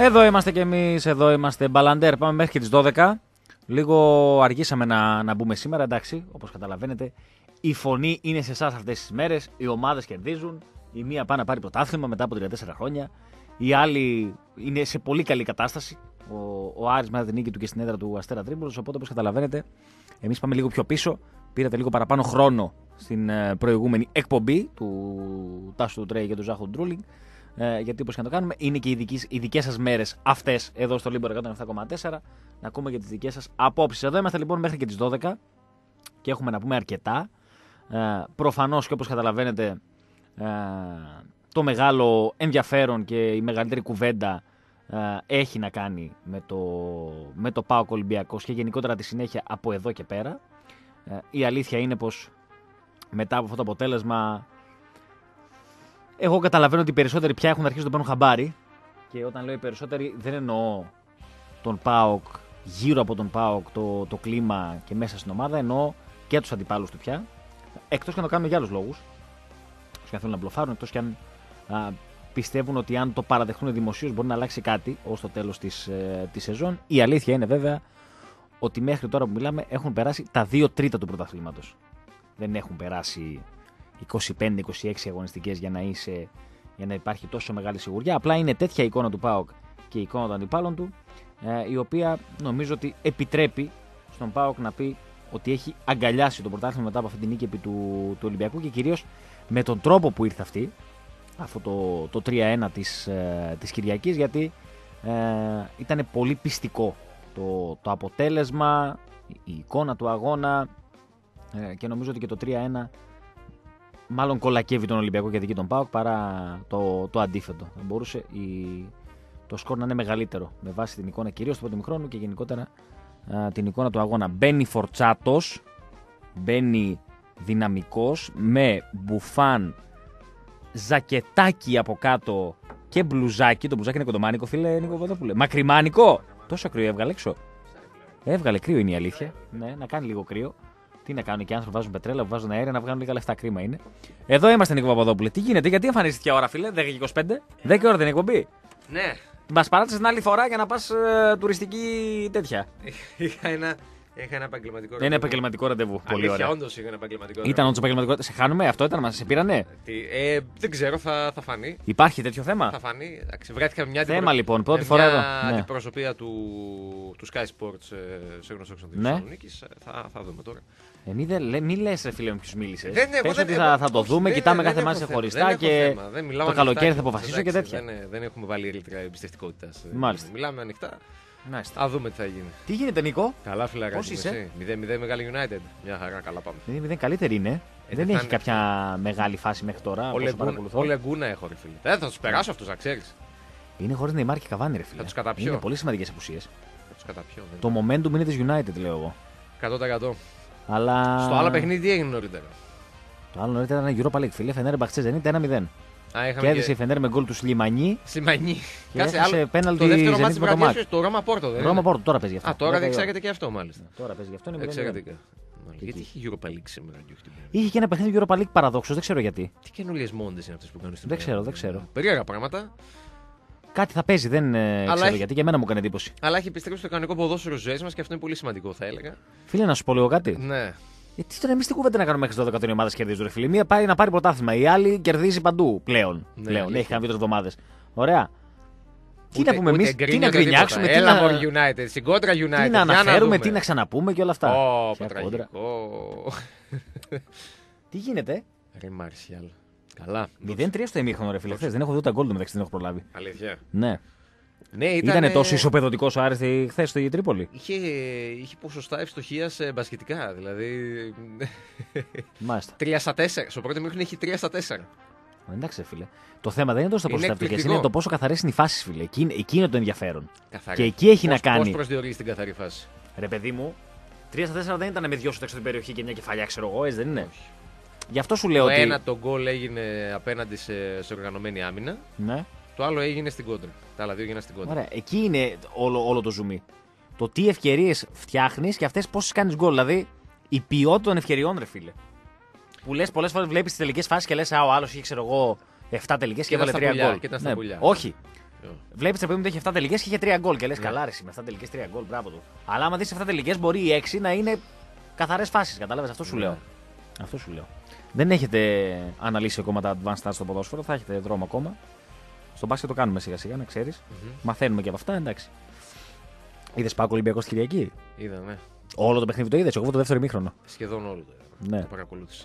Εδώ είμαστε κι εμείς, εδώ είμαστε. Μπαλαντέρ, πάμε μέχρι και τις 12. Λίγο αργήσαμε να, να μπούμε σήμερα, εντάξει, όπως καταλαβαίνετε. Η φωνή είναι σε εσάς αυτές τις μέρες. Οι ομάδες κερδίζουν. Η μία πάει να πάρει πρωτάθλημα μετά από 34 χρόνια. Η άλλη είναι σε πολύ καλή κατάσταση. Ο, ο Άρης μετά την νίκη του και στην έδρα του Αστέρα Τρίπολο. Οπότε, όπως καταλαβαίνετε, εμείς πάμε λίγο πιο πίσω. Πήρατε λίγο παραπάνω χρόνο στην ε, προηγούμενη εκπομπή του Τάσου του Τρέι και του Ζάχου Ντρούλινγκ. Ε, γιατί όπως και να το κάνουμε, είναι και οι, δικές, οι δικές σας μέρες αυτές εδώ στο Libero 107,4. Να ακούμε και τις δικές σας απόψεις. Εδώ είμαστε λοιπόν μέχρι και τις 12 και έχουμε να πούμε αρκετά. Ε, Προφανώς και όπως καταλαβαίνετε, ε, το μεγάλο ενδιαφέρον και η μεγαλύτερη κουβέντα ε, έχει να κάνει με το, με το ΠΑΟΚ Ολυμπιακός και γενικότερα τη συνέχεια από εδώ και πέρα. Ε, η αλήθεια είναι πως μετά από αυτό το αποτέλεσμα εγώ καταλαβαίνω ότι οι περισσότεροι πια έχουν αρχίσει να το παίρνουν χαμπάρι και όταν λέω οι περισσότεροι δεν εννοώ τον ΠΑΟΚ γύρω από τον ΠΑΟΚ το, το κλίμα και μέσα στην ομάδα εννοώ και τους αντιπάλους του πια εκτός και να το κάνουν για άλλους λόγους και αν θέλουν να μπλοφάρουν, εκτός και αν α, πιστεύουν ότι αν το παραδεχτούν δημοσίως μπορεί να αλλάξει κάτι ως το τέλος της ε, της σεζόν. Η αλήθεια είναι βέβαια ότι μέχρι τώρα που μιλάμε έχουν περάσει τα δύο τρίτα του πρωταθλήματος. Δεν έχουν περάσει 25-26 αγωνιστικές για να είσαι για να υπάρχει τόσο μεγάλη σιγουριά. Απλά είναι τέτοια εικόνα του ΠΑΟΚ και η εικόνα των αντιπάλων του, ε, η οποία νομίζω ότι επιτρέπει στον ΠΑΟΚ να πει ότι έχει αγκαλιάσει το πρωτάθλημα μετά από αυτή την νίκη επί του, του Ολυμπιακού και κυρίως με τον τρόπο που ήρθε αυτή, αυτό το, το 3-1 της, ε, της Κυριακής, γιατί ε, ήταν πολύ πιστικό το, το αποτέλεσμα, η εικόνα του αγώνα ε, και νομίζω ότι και το 3-1 μάλλον κολακεύει τον Ολυμπιακό και δική τον ΠΑΟΚ παρά το, το αντίθετο. Μπορούσε η, το σκορ να είναι μεγαλύτερο με βάση την εικόνα κυρίως του πρώτου χρόνου και γενικότερα ε, την εικόνα του αγώνα. Μπαίνει Φορτσάτος, μπαίνει δυναμικός με μπουφάν ζακετάκι από κάτω και μπλουζάκι. Το μπλουζάκι είναι κοντομάνικο, φίλε Νίκο Παδόπουλε. Μακριμάνικο. Τόσο κρύο έβγαλε έξω. Έβγαλε κρύο είναι η αλήθεια. Ναι, να κάνει λίγο κρύο. Τι να κάνουν και οι άνθρωποι βάζουν πετρέλα, βάζουν αέρια, να βγάλουν λίγα λεφτά κρίμα είναι. Εδώ είμαστε Νίκο Παπαδόπουλε. Τι γίνεται, γιατί εμφανίστηκε ώρα, φίλε, 10 και 25. 10 ώρα δεν είναι εκπομπή. Ναι. Μας παράτησες την άλλη φορά για να πας ε, τουριστική τέτοια. Είχα ένα Είχα ένα επαγγελματικό ραντεβού. Είναι επαγγελματικό ραντεβού. Πολύ ωραία. όντως είχα ένα επαγγελματικό ραντεβού. Ήταν όντως επαγγελματικό. Σε χάνουμε, αυτό ήταν, μας σε πήρανε; Τι, ε, δεν ξέρω, θα, θα φανεί. Υπάρχει τέτοιο θέμα; Θα φανεί. Εντάξει, βρέθηκα μια θέμα αντιπρο... λοιπόν, πρώτη φορά εδώ. Μια ναι. αντιπροσωπεία του, του Sky Sports ε, σε γνωστό τη ναι. Θεσσαλονίκης. Θα, θα δούμε τώρα. Ε, μην, δε, μη λες, ρε φίλε, με ποιου μίλησες. Πες ότι θα, θα το δούμε, κοιτάμε κάθε μάτι χωριστά και το καλοκαίρι θα αποφασίσω και τέτοια. Δεν έχουμε βάλει ρήτρα εμπιστευτικότητας. Μάλιστα. Μιλάμε ανοιχτά. Μάλιστα. Α δούμε τι θα γίνει. Τι γίνεται, Νίκο; Καλά, φυλακά. Πώς είσαι; 0-0 μεγάλη United. Μια χαρά, καλά πάμε. 0-0 καλύτερη είναι. Ε, δεν έχει κάποια μεγάλη φάση μέχρι τώρα. Όλοι αγκούνα έχω, ρε φίλε. Δεν θα τους περάσω αυτούς, να ξέρεις. Είναι χωρίς να υπάρχει καβάνι, ρε φίλε. Θα τους καταπιώ. Είναι πολύ σημαντικές απουσίες. Θα τους καταπιώ. Το momentum είναι της United, λέω εγώ. 100%. Αλλά... Στο άλλο παιχνίδι τι έγινε νωρίτερα. Το άλλο νωρίτερα ήταν Europa League, φίλε. Φενέρ Μπαξέ δεν είναι 1-0. Κέρδισε και... η Φενέρ με γκολ του Σλιμανί. Σλιμανί. Και Κάτσε άλλο. Πέναλτι το δεύτερο μάτι τη το Ρώμα Πόρτο. Δεν Ρώμα Πόρτο, τώρα παίζει αυτό. Α, τώρα δεν ξέρετε και αυτό μάλιστα. Τώρα παίζει αυτό. Είναι Εξαιρετικά. Γιατί είχε Europa League σήμερα και όχι Είχε και ένα παιχνίδι Europa League παραδόξως, δεν ξέρω γιατί. Τι καινούριε μόντες είναι αυτές που κάνουν στην Δεν ξέρω, δεν ξέρω. Περίεργα πράγματα. Κάτι θα παίζει, δεν ε, ξέρω έχει... γιατί και εμένα μου έκανε εντύπωση. Αλλά έχει επιστρέψει το κανονικό ποδόσφαιρο ζωής μας και αυτό είναι πολύ σημαντικό, θα έλεγα. Φίλε, να σου πω λίγο κάτι. Ναι. Γιατί τώρα εμείς τι κουβέντα να κάνουμε μέχρι 12 η ομάδα κερδίζει ρε φίλε. Μία πάει να πάρει πρωτάθλημα. Η άλλη κερδίζει παντού πλέον. Ναι, πλέον. Έχει κάνει δύο εβδομάδες. Ωραία. Τι να πούμε εμείς, τι να γκρινιάξουμε, τι να. United, στην κόντρα United. Τι να αναφέρουμε, τι να ξαναπούμε και όλα αυτά. Ω, Τι γίνεται; Ρε Μάρσιαλ. Καλά. 0-3 στο ημίχρονο, ρε φίλε. Δεν έχω δει ούτε γκολ μεταξύ, δεν έχω προλάβει. Αλήθεια. Ναι. Ναι, ήταν... Ήτανε τόσο ισοπεδωτικός ο Άρης χθες στο Τρίπολη. Είχε, είχε ποσοστά ευστοχίας μπασκετικά. Δηλαδή. Μάλιστα. 3 στα 4. Στο πρώτο μήχρονο έχει 3 στα 4. Εντάξει, φίλε. Το θέμα δεν είναι τόσο τα ποσοστά ευστοχία, είναι το πόσο καθαρές είναι οι φάσεις, φίλε. Εκεί, εκεί είναι το ενδιαφέρον. Καθαρή. Και εκεί έχει πώς, να κάνει. Πώς προσδιορίζει την καθαρή φάση; Ρε, παιδί μου, 3 στα 4 δεν ήταν με δυο σου έξω την περιοχή και μια κεφαλιά, ξέρω εγώ, έτσι δεν είναι; Όχι. Γι' αυτό σου λέω το ότι. Ένα το γκολ έγινε απέναντι σε, σε οργανωμένη άμυνα. Ναι. Το άλλο έγινε στην κόντρα. Τα άλλα δύο έγιναν στην κόντρα. Ωραία. Εκεί είναι όλο, όλο το ζουμί. Το τι ευκαιρίες φτιάχνεις και αυτές πόσες κάνεις γκολ. Δηλαδή η ποιότητα των ευκαιριών, ρε φίλε. Που λες πολλές φορές βλέπεις τις τελικές φάσεις και λες: Α, ο άλλος είχε ξέρω εγώ 7 τελικές και, και έβαλε 3 γκολ. Ναι, όχι. Ε. Βλέπεις ότι έχει 7 τελικές και είχε 3 γκολ. Και λες, καλά, ρε, με 7 τελικές 3 γκολ, μπράβο του. Αλλά άμα δεις 7 τελικές, μπορεί οι 6 να είναι καθαρές φάσεις. Κατάλαβες, αυτό σου Ναι. λέω. Αυτό σου λέω. Δεν έχετε αναλύσει ακόμα τα advanced stats στο ποδόσφαιρο, θα έχετε δρόμο ακόμα. Στο μπάσκετ το κάνουμε σιγά σιγά, να ξέρεις. Μμμ. Μαθαίνουμε και από αυτά, εντάξει. Είδες Πάκο Ολυμπιακός στην Κυριακή; Είδα, ναι. Όλο το παιχνίδι το είδες. Εγώ το δεύτερο ημίχρονο. Σχεδόν όλο το είδα. Ναι. Το παρακολούθησα.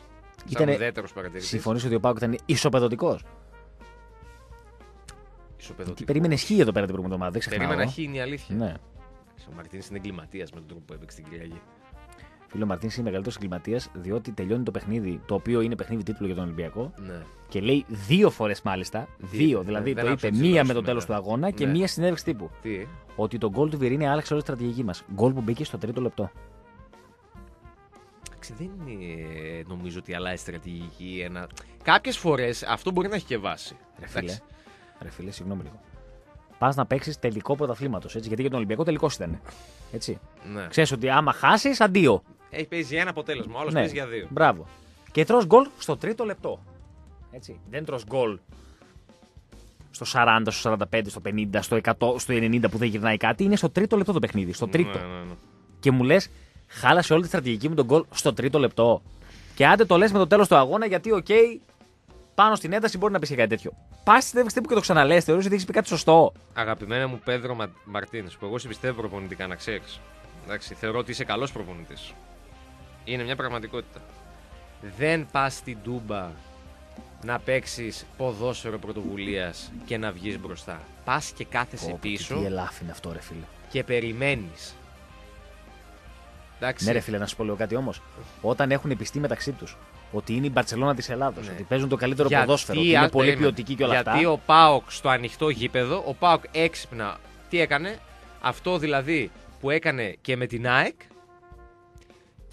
Ήτανε- Σαν ουδέτερος παρατηρητής. Συμφωνείς ότι ο Πάκο ήταν ισοπεδωτικός; Τι περίμενε χ εδώ πέρα την προηγούμενη εβδομάδα, δεν ξεχνάω. Περίμενα εγώ. χ είναι η αλήθεια. Ναι. Ο Μαρτίνη είναι εγκληματίας με τον τρόπο που έπαιξε την Κυριακή. Φίλο Μαρτίν είναι μεγαλύτερος εγκληματίας διότι τελειώνει το παιχνίδι, το οποίο είναι παιχνίδι τίτλου για τον Ολυμπιακό. Ναι. Και λέει δύο φορές μάλιστα. Δύο. Δύο, δηλαδή Δεν το άφησε είπε να μία με ψηλώσουμε το τέλος μετά. του αγώνα και Ναι. μία συνέντευξη τύπου. Τι; Ότι το γκολ του Βιερίνη άλλαξε όλη τη στρατηγική μας. Γκολ που μπήκε στο τρίτο λεπτό. Εντάξει, δεν είναι, νομίζω ότι αλλάζει στρατηγική. Ένα... Κάποιες φορές αυτό μπορεί να έχει και βάση. Ρε φίλε, Εντάξει. ρε φίλε, συγγνώμη λίγο. Πας να παίξεις τελικό πρωταθλήματος. Γιατί για τον Ολυμπιακό τελικός ήταν. Έτσι. Ναι. Ξέρεις ότι άμα χάσεις, αντίο. Έχει παίζει ένα αποτέλεσμα, ο άλλο Ναι. παίζει για δύο. Μπράβο. Και τρως γκολ στο τρίτο λεπτό. Έτσι. Δεν τρως γκολ στο 40, στο 45, στο 50, στο 100, στο 90 που δεν γυρνάει κάτι. Είναι στο τρίτο λεπτό το παιχνίδι. Στο τρίτο. Ναι, ναι, ναι. Και μου λες, χάλασε όλη τη στρατηγική μου το γκολ στο τρίτο λεπτό. Και άντε το λες με το τέλος του αγώνα γιατί, οκ, πάνω στην ένταση μπορεί να πεις και κάτι τέτοιο. Πας στη συνέντευξη τύπου και το ξαναλές, θεωρείς ότι έχεις πει κάτι σωστό. Αγαπημένα μου Πέδρο Μα... Μαρτίνες, που εγώ σε πιστεύω προπονητικά να ξέρεις. Εντάξει, θεωρώ ότι είσαι καλός προπονητής. Είναι μια πραγματικότητα. Δεν πας στην Τούμπα να παίξεις ποδόσφαιρο πρωτοβουλίας και να βγεις μπροστά. Πας και κάθεσαι Πω, πω, πίσω Τι ελάφι είναι αυτό, ρε φίλε. και περιμένεις. Εντάξει. Ναι, ρε φίλε, να σου πω λίγο κάτι όμως. Όταν έχουν πιστεί μεταξύ τους ότι είναι η Μπαρσελόνα της Ελλάδος, Ναι. ότι παίζουν το καλύτερο Γιατί, ποδόσφαιρο, ότι είναι α, πολύ περίμενε. ποιοτικοί και όλα Γιατί αυτά. ο Πάοκ στο ανοιχτό γήπεδο, ο Πάοκ έξυπνα τι έκανε, αυτό δηλαδή που έκανε και με την ΑΕΚ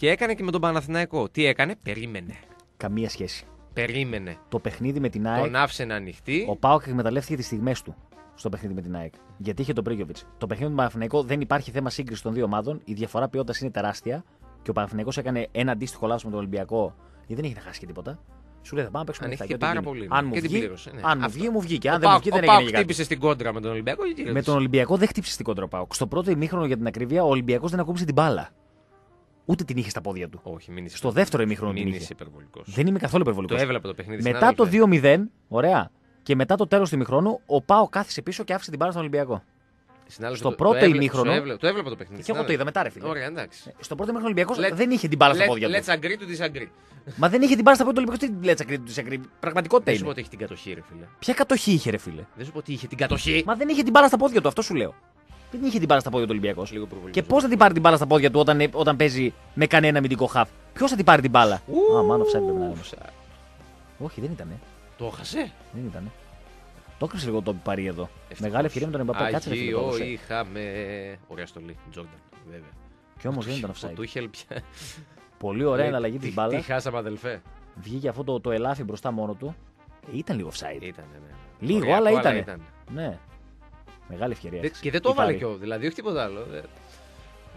και έκανε και με τον Παναθηναϊκό. Τι έκανε, περίμενε. Καμία σχέση. Περίμενε. Το παιχνίδι με την ΑΕΚ, Τον άφησε να ανοιχτεί. ο Πάοκ εκμεταλλεύτηκε τις στιγμές του στο παιχνίδι με την ΑΕΚ. Γιατί είχε τον Πρίγιοβιτς. Το παιχνίδι με τον Παναθηναϊκό δεν υπάρχει θέμα σύγκρισης των δύο ομάδων. Η διαφορά ποιότητας είναι τεράστια. Και ο Παναθηναϊκός έκανε ένα αντίστοιχο λάθος με τον Ολυμπιακό, γιατί δεν είχε να χάσει και τίποτα. Σου λέει θα πάμε να παίξουμε Ανήχθηκε λεφτά, και ό,τι πάρα γίνει. πολύ, Αν μου και την βγει, πλήρωσε, ναι. αν μου Αυτό. βγει, μου βγει. Και ο αν δεν μου Πάοκ, βγει, ο δεν Πάοκ έγινε κάτι. χτύπησε στην κόντρα με τον Ολυμπιακό και κέρδισε. Με τον Ολυμπιακό δεν χτύπησε στην κόντρα ο Πάοκ. Στο πρώτο ημίχρονο για την ακρίβεια, ο Ολυμπιακός δεν ακούμπησε την μπάλα. Ούτε την είχε στα πόδια του. Όχι, μην είσαι Στο δεύτερο ημίχρονο Μην την είσαι είχε. υπερβολικός. Δεν είμαι καθόλου υπερβολικός. Το έβλεπα το παιχνίδι. Μετά το συνάδελφε. 2-0, ωραία. Και μετά το τέλος του ημιχρόνου, ο Πάο κάθισε πίσω και άφησε την μπάλα στον Ολυμπιακό. Συνάδελφε, στο το- πρώτο το έβλε- ημίχρονο- Το έβλεπα, το έβλεπα το παιχνίδι. Και εγώ το είδα μετά, ρε φίλε. Ωραία, εντάξει. Στο πρώτο ημίχρονο ο Ολυμπιακός Let- δεν είχε την μπάλα στα Let- πόδια Let's του. agree to disagree. Μα δεν είχε την μπάλα στα πόδια του Ολυμπιακού. Τι λέτσα κρίνει του disagree. Πραγματικότητα Δεν σου πω είναι. ότι έχει την κατοχή, ρε φίλε. Ποια κατοχή είχε, ρε φίλε; Δεν σου πω ότι είχε την κατοχή. Μα δεν είχε την μπάλα στα πόδια του, αυτό σου λέω. Δεν είχε την μπάλα στα πόδια του Ολυμπιακός. Λίγο προβολικός. Και πώς θα την πάρει την μπάλα στα πόδια του όταν, όταν παίζει με κανένα αμυντικό χαφ; Ποιος θα την πάρει την μπάλα; Ου, Α, μάλλον offside πρέπει να είναι. όμως. offside. Όχι, δεν ήταν. Το έχασε; Δεν ήταν. Το έκρυψε λίγο το παρή εδώ. Μεγάλη ευκαιρία με τον Εμπαπέ. Κάτσε ρε φίλε. το Αγίο έδωσε. είχαμε. Ωραία στολή. Τζόρνταν, βέβαια. Και όμως δεν ήταν Ο offside. Τούχελ πια. Πολύ ωραία Λέει, εναλλαγή τι- της μπάλας. Τι χάσαμε, αδελφέ. Βγήκε αυτό το, το ελάφι μπροστά μόνο του. Ε, ήταν λίγο offside. Ήταν, ναι. Λίγο, Οριακό, αλλά ήτανε. ήταν. Ναι. Μεγάλη ευκαιρία. Δε- της. Και δεν το Τι έβαλε πάρει. κιό. Δηλαδή, όχι τίποτα άλλο. Ε, Τι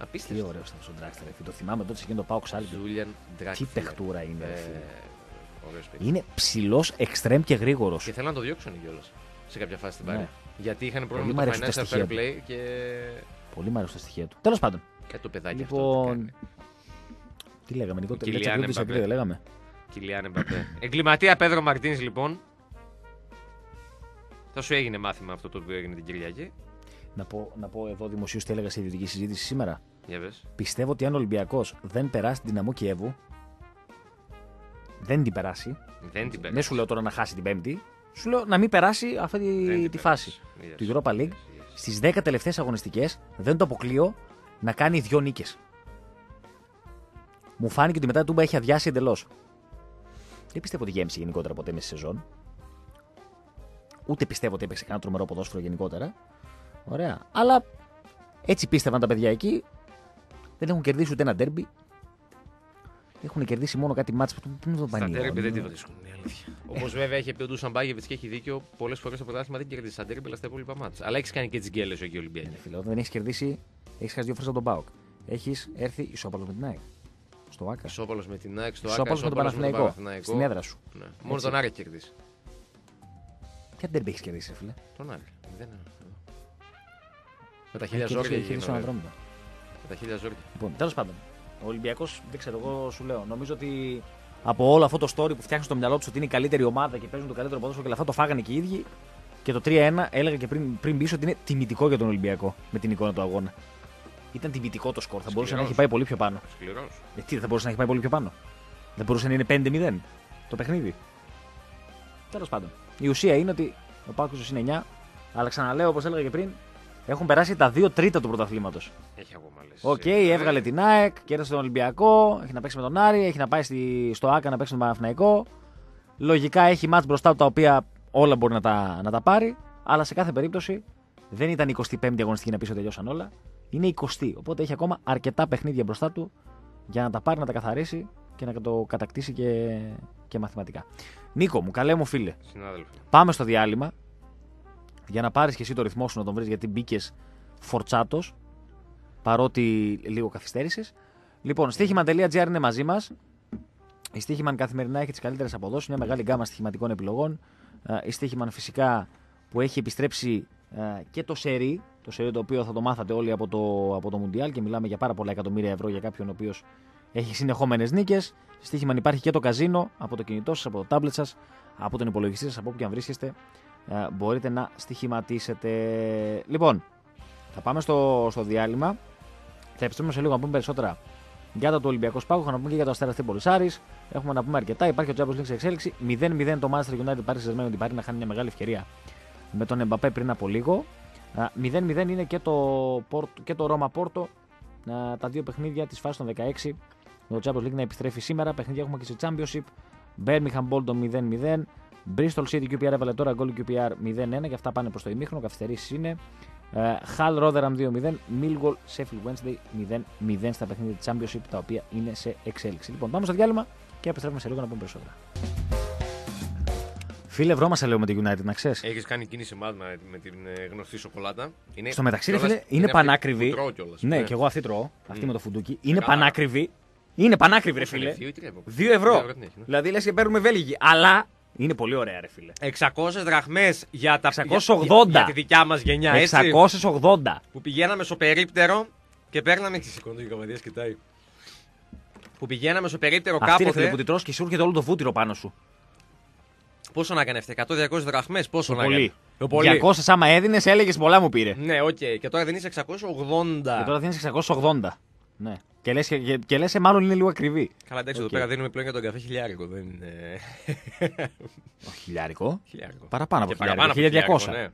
Απίστευτο. ωραίος ήταν στον Draxler. ρε φίλε. Το θυμάμαι τότε σε εκείνο το πάω ξάλι. Ζούλιαν Τι Ντράκφιλ. παιχτούρα είναι. ρε Ε, φίλε. ωραίος παίκτης. Είναι ψηλός, εξτρέμ και γρήγορος. Και θέλω να το διώξουν κιόλας σε κάποια φάση στην Ναι. παρέα. Γιατί είχαν Πολύ πρόβλημα μ' με το αρέσουν τα financial στοιχεία fair του. play και. Πολύ μου αρέσουν τα στοιχεία του. Τέλος πάντων. και το παιδάκι αυτό. Λοιπόν. Τι λέγαμε, Νικό, Κιλιάν Λέτσα Γκρούντι Εμπαπέ. Σακρίδε, λέγαμε. Κιλιάν Εμπαπέ. Εγκληματία Πέδρο Μαρτίνς λοιπόν. Θα σου έγινε μάθημα αυτό το οποίο έγινε την Κυριακή. Να πω, να πω εδώ δημοσίως τι έλεγα σε ιδιωτική συζήτηση σήμερα. Για πες. Πιστεύω ότι αν ο Ολυμπιακός δεν περάσει την δυναμό Κιέβου, δεν την περάσει. Δεν την πέρασε. Δεν σου λέω τώρα να χάσει την Πέμπτη. Σου λέω να μην περάσει αυτή Δεν τη, την τη πέρασε. φάση. Yes. Του Europa League. Yes. Στις 10 τελευταίες αγωνιστικές δεν το αποκλείω να κάνει δύο νίκες. Μου φάνηκε ότι μετά η Τούμπα έχει αδειάσει εντελώς. Δεν πιστεύω ότι γέμισε γενικότερα ποτέ μέσα στη σεζόν. Ούτε πιστεύω ότι έπαιξε κανένα τρομερό ποδόσφαιρο γενικότερα. Ωραία. Αλλά έτσι πίστευαν τα παιδιά εκεί. Δεν έχουν κερδίσει ούτε ένα ντέρμπι. Έχουν κερδίσει μόνο κάτι μάτς που πού να το Στα πάνε. τέρμπι δεν τη βρίσκουν. Είναι αλήθεια. Όπως βέβαια έχει πει ο Ντούσαν Μπάγεβιτς και έχει δίκιο, πολλές φορές το πρωτάθλημα δεν κερδίζει στα τέρμπι αλλά στα υπόλοιπα μάτσα. Αλλά έχεις κάνει και τις γκέλες ο Ολυμπιακή. Ναι, φίλε, όταν δεν έχεις κερδίσει, έχεις χάσει δύο φορές από τον Μπάουκ. Έχεις έρθει ισόπαλος με την ΑΕΚ. Στο Άκα. Ισόπαλος με την ΑΕΚ, στο Άκα, Ισόπαλος με τον Παναθηναϊκό. Παναθηναϊκό. Στην έδρα σου. Ναι. Μόνο Έτσι. τον Άρη έχει κερδίσει. Ποια ντέρμπι έχει κερδίσει, ρε φίλε. Τον Άρη. Δεν είναι. Με τα χίλια Έχει ζόρια. έχει έγινε, στον βέβαια. Ατρόμητο. Με τα χίλια ζόρια. Λοιπόν, τέλος πάντων. Ο Ολυμπιακός, δεν ξέρω, εγώ σου λέω. Νομίζω ότι από όλο αυτό το story που φτιάχνει στο μυαλό τους ότι είναι η καλύτερη ομάδα και παίζουν το καλύτερο ποδόσφαιρο και όλα αυτά το φάγανε και οι ίδιοι. Και το 3-1 έλεγα και πριν, πριν μπει ότι είναι τιμητικό για τον Ολυμπιακό με την εικόνα του αγώνα. Ήταν τιμητικό το σκορ. Θα μπορούσε να Σκληρός. έχει πάει πολύ πιο πάνω. Σκληρός. Ε, τι, δεν θα μπορούσε να έχει πάει πολύ πιο πάνω. Δεν μπορούσε να είναι 5-0 το παιχνίδι. Τέλος πάντων. Η ουσία είναι ότι ο ΠΑΟΚ είναι 9. Αλλά ξαναλέω, όπως έλεγα και πριν, έχουν περάσει τα 2 τρίτα του πρωταθλήματος. Έχει ακόμα λε. Οκ, έβγαλε την ΑΕΚ, κέρδισε τον Ολυμπιακό, έχει να παίξει με τον Άρη, έχει να πάει στη, στο ΟΑΚΑ να παίξει με τον Παναθηναϊκό. Λογικά έχει μάτς μπροστά του τα οποία όλα μπορεί να τα, να τα πάρει, αλλά σε κάθε περίπτωση δεν ήταν 25η αγωνιστική να πεις ότι τελειώσαν όλα. Είναι 20η. Οπότε έχει ακόμα αρκετά παιχνίδια μπροστά του για να τα πάρει, να τα καθαρίσει και να το κατακτήσει και, και μαθηματικά. Νίκο μου, καλέ μου φίλε, Συνάδελφε. πάμε στο διάλειμμα για να πάρεις και εσύ το ρυθμό σου να τον βρεις γιατί μπήκες φορτσάτος. Παρότι λίγο καθυστέρησες. Λοιπόν, στοίχημα.gr είναι μαζί μας. Η Στοίχημαν καθημερινά έχει τις καλύτερες αποδόσεις, μια μεγάλη γκάμα στοιχηματικών επιλογών. Ε, Η Στοίχημαν φυσικά που έχει επιστρέψει ε, και το σερί, το σερί το οποίο θα το μάθατε όλοι από το, από το Μουντιάλ και μιλάμε για πάρα πολλά εκατομμύρια ευρώ για κάποιον ο οποίος έχει συνεχόμενες νίκες. Στη Στοίχημαν υπάρχει και το καζίνο από το κινητό σας, από το τάμπλετ σας, από τον υπολογιστή σας, από όπου και αν βρίσκεστε. ε, μπορείτε να στοιχηματίσετε. Λοιπόν, θα πάμε στο, στο διάλειμμα. Θα επιστρέψουμε σε λίγο να πούμε περισσότερα για το του Ολυμπιακό Σπάγου. Θα να πούμε και για το Αστέρα Τρίπολη Άρη. Έχουμε να πούμε αρκετά. Υπάρχει ο Champions League σε εξέλιξη. 0-0 το Manchester United πάρει σεσμένο ότι πάρει να χάνει μια μεγάλη ευκαιρία με τον Εμπαπέ πριν από λίγο. Α, 0-0 είναι και το, Πόρτο- και το Ρώμα Πόρτο. Α, Τα δύο παιχνίδια της φάσης των 16. Το Champions League να επιστρέφει σήμερα. Παιχνίδια έχουμε και σε Championship. Birmingham Bolton 0-0. Bristol City QPR έβαλε τώρα γκολ QPR 0-1 και αυτά πάνε προς το ημίχρονο. Καθυστερήσει είναι. Ε, Hull Rotherham 2-0. Millwall Sheffield Wednesday 0-0 στα παιχνίδια τη Championship τα οποία είναι σε εξέλιξη. Λοιπόν, πάμε στο διάλειμμα και επιστρέφουμε σε λίγο να πούμε περισσότερα. Φίλε, βρώμασα λέω με τη United, να ξέρεις. Έχεις κάνει κίνηση μάθημα με την ε, γνωστή σοκολάτα. Είναι Στο μεταξύ, ρε κιόλας- φίλε, είναι αυτή πανάκριβη. που τρώω κιόλας. Ναι, και εγώ αυτή τρώω. Αυτή Μμ. με το φουντούκι. Είναι καλά. πανάκριβη. Είναι πανάκριβη, ρε Πόσο φίλε. είναι, δύο ή τρία ευρώ. 2 Δύο ευρώ. την έχει, ναι. Δηλαδή λες και παίρνουμε Βέλγοι. Αλλά είναι πολύ ωραία, ρε φίλε. 600 δραχμές για, τα, 680. για, για τη δικιά μας γενιά, έτσι. 680. Που πηγαίναμε στο περίπτερο και παίρναμε. Τι σηκώνει ο Καβαδία, κοιτάει. Που πηγαίναμε στο περίπτερο Αυτή ρε φίλε κάποτε. που τη τρως και σου έρχεται όλο το βούτυρο πάνω σου. Πόσο να έκανε αυτή, 100-200 δραχμές, πόσο Το να πολύ. έκανε. Το πολύ. 200 άμα έδινες, έλεγες πολλά μου πήρε. Ναι, οκ. Και τώρα δεν είσαι 680. Και τώρα δίνει 680. Ναι. Και λες, και, και λες, ε, μάλλον είναι λίγο ακριβή. Καλά, εντάξει, Οκ. εδώ πέρα δίνουμε πλέον για τον καφέ χιλιάρικο. Δεν είναι. Όχι, χιλιάρικο; χιλιάρικο. Παραπάνω από Και παραπάνω από χιλιάρικο, 1200. χιλιάρικο, ναι.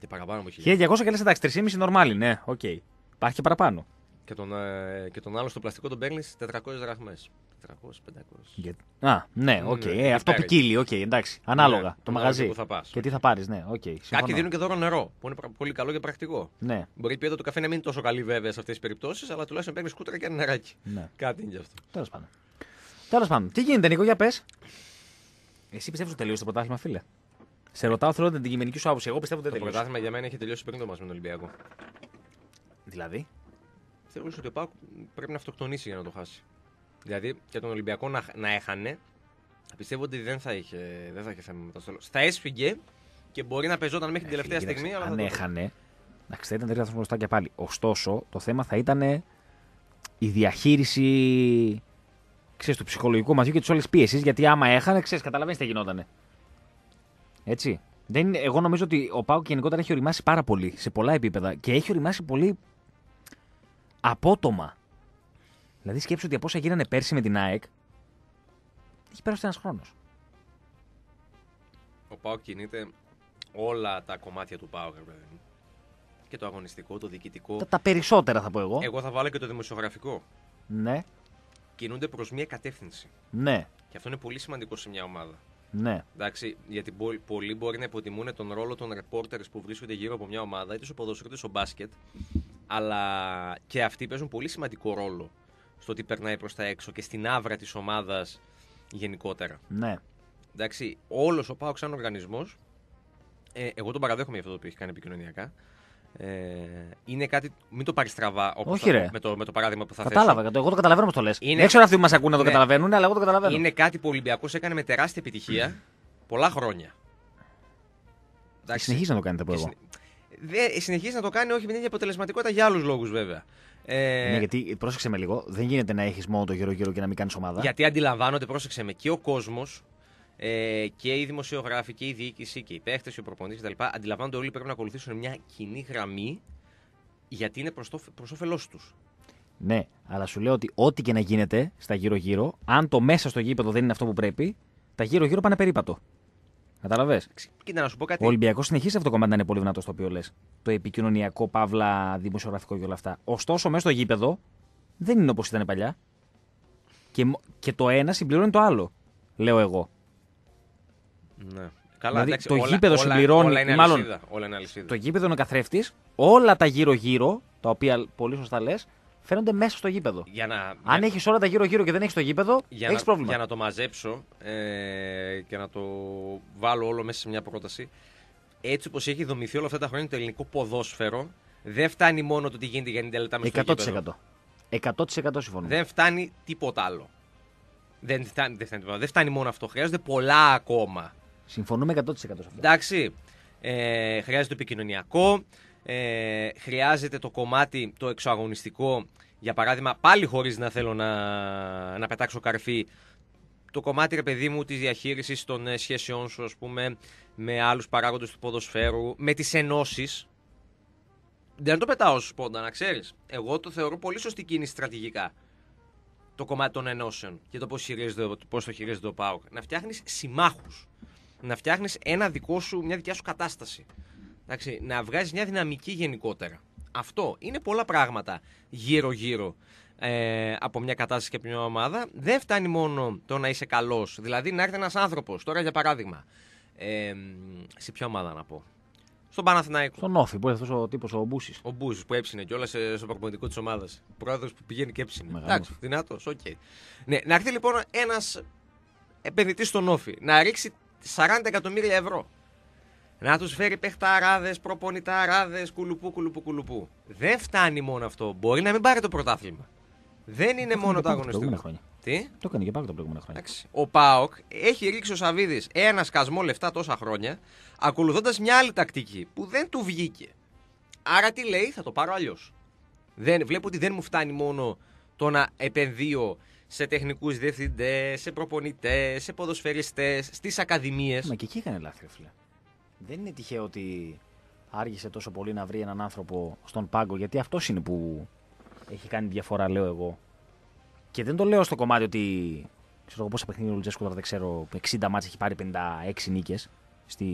Και παραπάνω από χιλιάρικο. 1200 και λες εντάξει, 3,5 νορμάλ, ναι, οκ. Υπάρχει και παραπάνω. Και τον, ε, και τον άλλο στο πλαστικό τον παίρνεις 400 δραχμές. 400-500. Για- Α, ναι, οκ. Ναι, ε, εκεί αυτό πέρα. ποικίλει, οκ, εντάξει. Ανάλογα. Ναι, το ανάλογα μαγαζί. που θα πας. Και τι θα πάρεις, ναι, οκ. Κάποιοι συμφωνώ. δίνουν και δώρο νερό, που είναι πρα- πολύ καλό και πρακτικό. Ναι, Μπορεί η ποιότητα του καφέ να μην είναι τόσο καλή βέβαια σε αυτές τις περιπτώσεις, αλλά τουλάχιστον παίρνεις κούτρα και ένα νεράκι. ναι. Κάτι είναι γι' αυτό. Τέλος πάντων. Τέλος πάντων. Τι γίνεται, Νίκο, για πες. Εσύ πιστεύεις ότι τελείωσε το πρωτάθλημα, φίλε; Σε ρωτάω, θέλω την αντικειμενική σου άποψη. Εγώ πιστεύω ότι Το δεν τελείωσε. πρωτάθλημα για μένα έχει τελειώσει πριν το μα με τον Ολυμπιακό. Δηλαδή; Θεωρώ ότι ο Πάουκ πρέπει να αυτοκτονήσει για να το χάσει. Δηλαδή και τον Ολυμπιακό να, να έχανε, πιστεύω ότι δεν θα είχε, δεν θα είχε θέμα μετά στο τέλο. Θα έσφυγε και μπορεί να πεζόταν μέχρι την τελευταία Ε, Φίλε, στιγμή. κοίταξε, Αλλά αν θα το- έχανε. Εντάξει, θα ήταν τρία βαθμού μπροστά και πάλι. Ωστόσο, το θέμα θα ήταν η διαχείριση ξέρεις, του ψυχολογικού μαζιού και της όλης πίεσης. Γιατί άμα έχανε, ξέρεις, καταλαβαίνεις τι θα γινότανε. Έτσι. Δεν είναι, εγώ νομίζω ότι ο Πάουκ γενικότερα έχει οριμάσει πάρα πολύ σε πολλά επίπεδα και έχει οριμάσει πολύ απότομα. Δηλαδή, σκέψου ότι από όσα γίνανε πέρσι με την ΑΕΚ, έχει πέρασει ένας χρόνος. Ο Πάουκ κινείται όλα τα κομμάτια του Πάουκ, ρε παιδί μου. Και το αγωνιστικό, το διοικητικό. Τα, τα περισσότερα θα πω εγώ. Εγώ θα βάλω και το δημοσιογραφικό. Ναι, Κινούνται προς μία κατεύθυνση. ναι, Και αυτό είναι πολύ σημαντικό σε μια ομάδα. ναι. Εντάξει, γιατί μπο- πολλοί μπορεί να υποτιμούν τον ρόλο των reporters που βρίσκονται γύρω από μια ομάδα, είτε στο ποδόσφαιρο είτε στο μπάσκετ. Αλλά και αυτοί παίζουν πολύ σημαντικό ρόλο στο τι περνάει προς τα έξω και στην άβρα της ομάδας γενικότερα. ναι. Εντάξει, όλος ο Πάοξ σαν οργανισμός, ε, εγώ τον παραδέχομαι για αυτό που έχει κάνει επικοινωνιακά. Ε, είναι κάτι. Μην το πάρεις στραβά όπως Όχι, θα- ρε. με, το, με το παράδειγμα που θα Κατάλαβα. θέσω. το- Εγώ το καταλαβαίνω πώ το λες. Είναι- Δεν ξέρω αυτοί που μας ακούνε να το Ναι. καταλαβαίνουν, αλλά εγώ το καταλαβαίνω. Είναι κάτι που ο Ολυμπιακός έκανε με τεράστια επιτυχία πολλά χρόνια. Εντάξει. Συνεχίζει να το κάνετε, πω Και εγώ. Συνε- Δε, συνεχίζει να το κάνει όχι με την ίδια αποτελεσματικότητα για άλλους λόγους βέβαια. Ε, Ναι, γιατί πρόσεξε με λίγο, δεν γίνεται να έχεις μόνο το γύρω-γύρω και να μην κάνεις ομάδα. Γιατί αντιλαμβάνονται, πρόσεξε με, και ο κόσμος ε, και οι δημοσιογράφοι και η διοίκηση και οι παίχτες και ο προπονητής κτλ. Αντιλαμβάνονται όλοι πρέπει να ακολουθήσουν μια κοινή γραμμή γιατί είναι προς προς όφελός τους. Ναι, αλλά σου λέω ότι ό,τι και να γίνεται στα γύρω-γύρω, αν το μέσα στο γήπεδο δεν είναι αυτό που πρέπει, τα γύρω-γύρω πάνε περίπατο. Καταλαβέ. Κοίτα, να σου πω κάτι. Ο Ολυμπιακός συνεχίζει αυτό το κομμάτι να είναι πολύ δυνατό στο οποίο λες. Το επικοινωνιακό, παύλα, δημοσιογραφικό και όλα αυτά. Ωστόσο, μέσα στο γήπεδο δεν είναι όπως ήταν παλιά. Και, μ- και το ένα συμπληρώνει το άλλο. Λέω εγώ. Ναι. Καλά, Δηλαδή, εντάξει, το όλα, γήπεδο όλα, συμπληρώνει- Όλα είναι μάλλον, αλυσίδα. Όλα είναι αλυσίδα. Το γήπεδο είναι ο καθρέφτης. Όλα τα γύρω-γύρω, τα οποία πολύ σωστά λες, φαίνονται μέσα στο γήπεδο. Για να, Αν για, έχεις όλα τα γύρω-γύρω και δεν έχεις το γήπεδο, για, έχεις να, πρόβλημα. για να το μαζέψω ε, και να το βάλω όλο μέσα σε μια πρόταση. Έτσι όπως έχει δομηθεί όλα αυτά τα χρόνια το ελληνικό ποδόσφαιρο, δεν φτάνει μόνο το τι γίνεται για 90 λεπτά με στο 100%. γήπεδο. 100% συμφωνώ. Δεν φτάνει τίποτα άλλο. Δεν φτάνει, δεν, φτάνει τίποτα. δεν φτάνει μόνο αυτό. Χρειάζονται πολλά ακόμα. Συμφωνούμε 100% σε αυτό. Εντάξει. Ε, χρειάζεται το επικοινωνιακό. Ε, χρειάζεται το κομμάτι το εξωαγωνιστικό. Για παράδειγμα, πάλι χωρίς να θέλω να, να πετάξω καρφί, το κομμάτι, ρε παιδί μου, της διαχείρισης των ε, σχέσεών σου, ας πούμε, με άλλους παράγοντες του ποδοσφαίρου, με τις ενώσεις. Δεν το πετάω σου σπόντα, να ξέρεις. Εγώ το θεωρώ πολύ σωστή κίνηση στρατηγικά. Το κομμάτι των ενώσεων και το πώς πώς το χειρίζεται ο ΠΑΟΚ. Να φτιάχνεις συμμάχους. Να φτιάχνεις ένα δικό σου, μια δικιά σου κατάσταση. Εντάξει, να βγάζεις μια δυναμική γενικότερα. Αυτό είναι πολλά πράγματα γύρω-γύρω ε, από μια κατάσταση και από μια ομάδα. Δεν φτάνει μόνο το να είσαι καλός. Δηλαδή να έρθει ένας άνθρωπος, τώρα για παράδειγμα. Ε, σε ποια ομάδα να πω; Στον Παναθηναϊκό. Στον ΟΦΗ, που είναι αυτός ο τύπος ο Μπούσης. Ο Μπούζη που έψηνε κιόλας στο προπονητικό της ομάδας. Πρόεδρος που πηγαίνει και έψηνε. Μεγάλος. Εντάξει, δυνατός, οκ. Ναι, να έρθει λοιπόν ένας επενδυτής στον ΟΦΗ να ρίξει 40 εκατομμύρια ευρώ. Να τους φέρει παιχταράδες, προπονηταράδες, κουλουπού, κουλουπού, κουλουπού. Δεν φτάνει μόνο αυτό. Μπορεί να μην πάρει το πρωτάθλημα. Δεν είναι μόνο το Τα αγωνιστικό. προηγούμενα χρόνια. Τι; Το έκανε και πάρα τα προηγούμενα χρόνια. Εντάξει. Ο Πάοκ έχει ρίξει ο Σαββίδης ένα σκασμό λεφτά τόσα χρόνια, ακολουθώντας μια άλλη τακτική που δεν του βγήκε. Άρα τι λέει, θα το πάρω αλλιώς. Βλέπω ότι δεν μου φτάνει μόνο το να επενδύω σε τεχνικούς διευθυντές, σε προπονητές, σε ποδοσφαιριστές, στις ακαδημίες. Μα και εκεί έκανε λάθη, ρε φίλε. Δεν είναι τυχαίο ότι άργησε τόσο πολύ να βρει έναν άνθρωπο στον πάγκο, γιατί αυτός είναι που έχει κάνει διαφορά, λέω εγώ. Και δεν το λέω στο κομμάτι ότι. Ξέρω εγώ πόσα παιχνίδια ο Λουτζέσκου τώρα δεν ξέρω. 60 μάτς έχει πάρει 56 νίκες στη,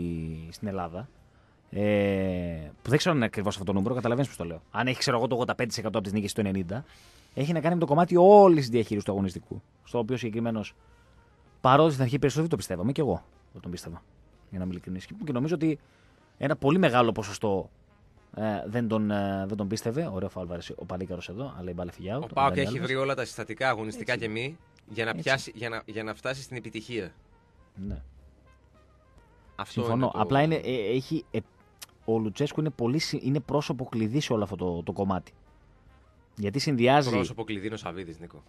στην Ελλάδα. Ε, που δεν ξέρω αν είναι ακριβώς αυτό το νούμερο, καταλαβαίνεις πώς το λέω. Αν έχει, ξέρω εγώ, το 85% από τις νίκες του 90, έχει να κάνει με το κομμάτι όλης της διαχείρισης του αγωνιστικού. Στο οποίο συγκεκριμένο, παρότι στην αρχή περισσότερο δεν το πιστεύαμε, και εγώ δεν τον πίστευα. Για να είμαι ειλικρινής. Και νομίζω ότι ένα πολύ μεγάλο ποσοστό ε, δεν, τον, ε, δεν τον πίστευε. Ωραίο φάλβαρ ο Παλίκαρος εδώ, αλλά η μπάλα φυγιά. Ο Πάοκ έχει βρει όλα τα συστατικά αγωνιστικά Έτσι. και μη για να, Έτσι. πιάσει, για, να, για να φτάσει στην επιτυχία. Ναι. Αυτό Συμφωνώ. είναι το... Απλά είναι, ε, έχει, ε, ο Λουτσέσκου είναι, πολύ, συ- είναι πρόσωπο κλειδί σε όλο αυτό το, το κομμάτι. Γιατί συνδυάζει. πρόσωπο κλειδί είναι ο Σαββίδης, Νίκο.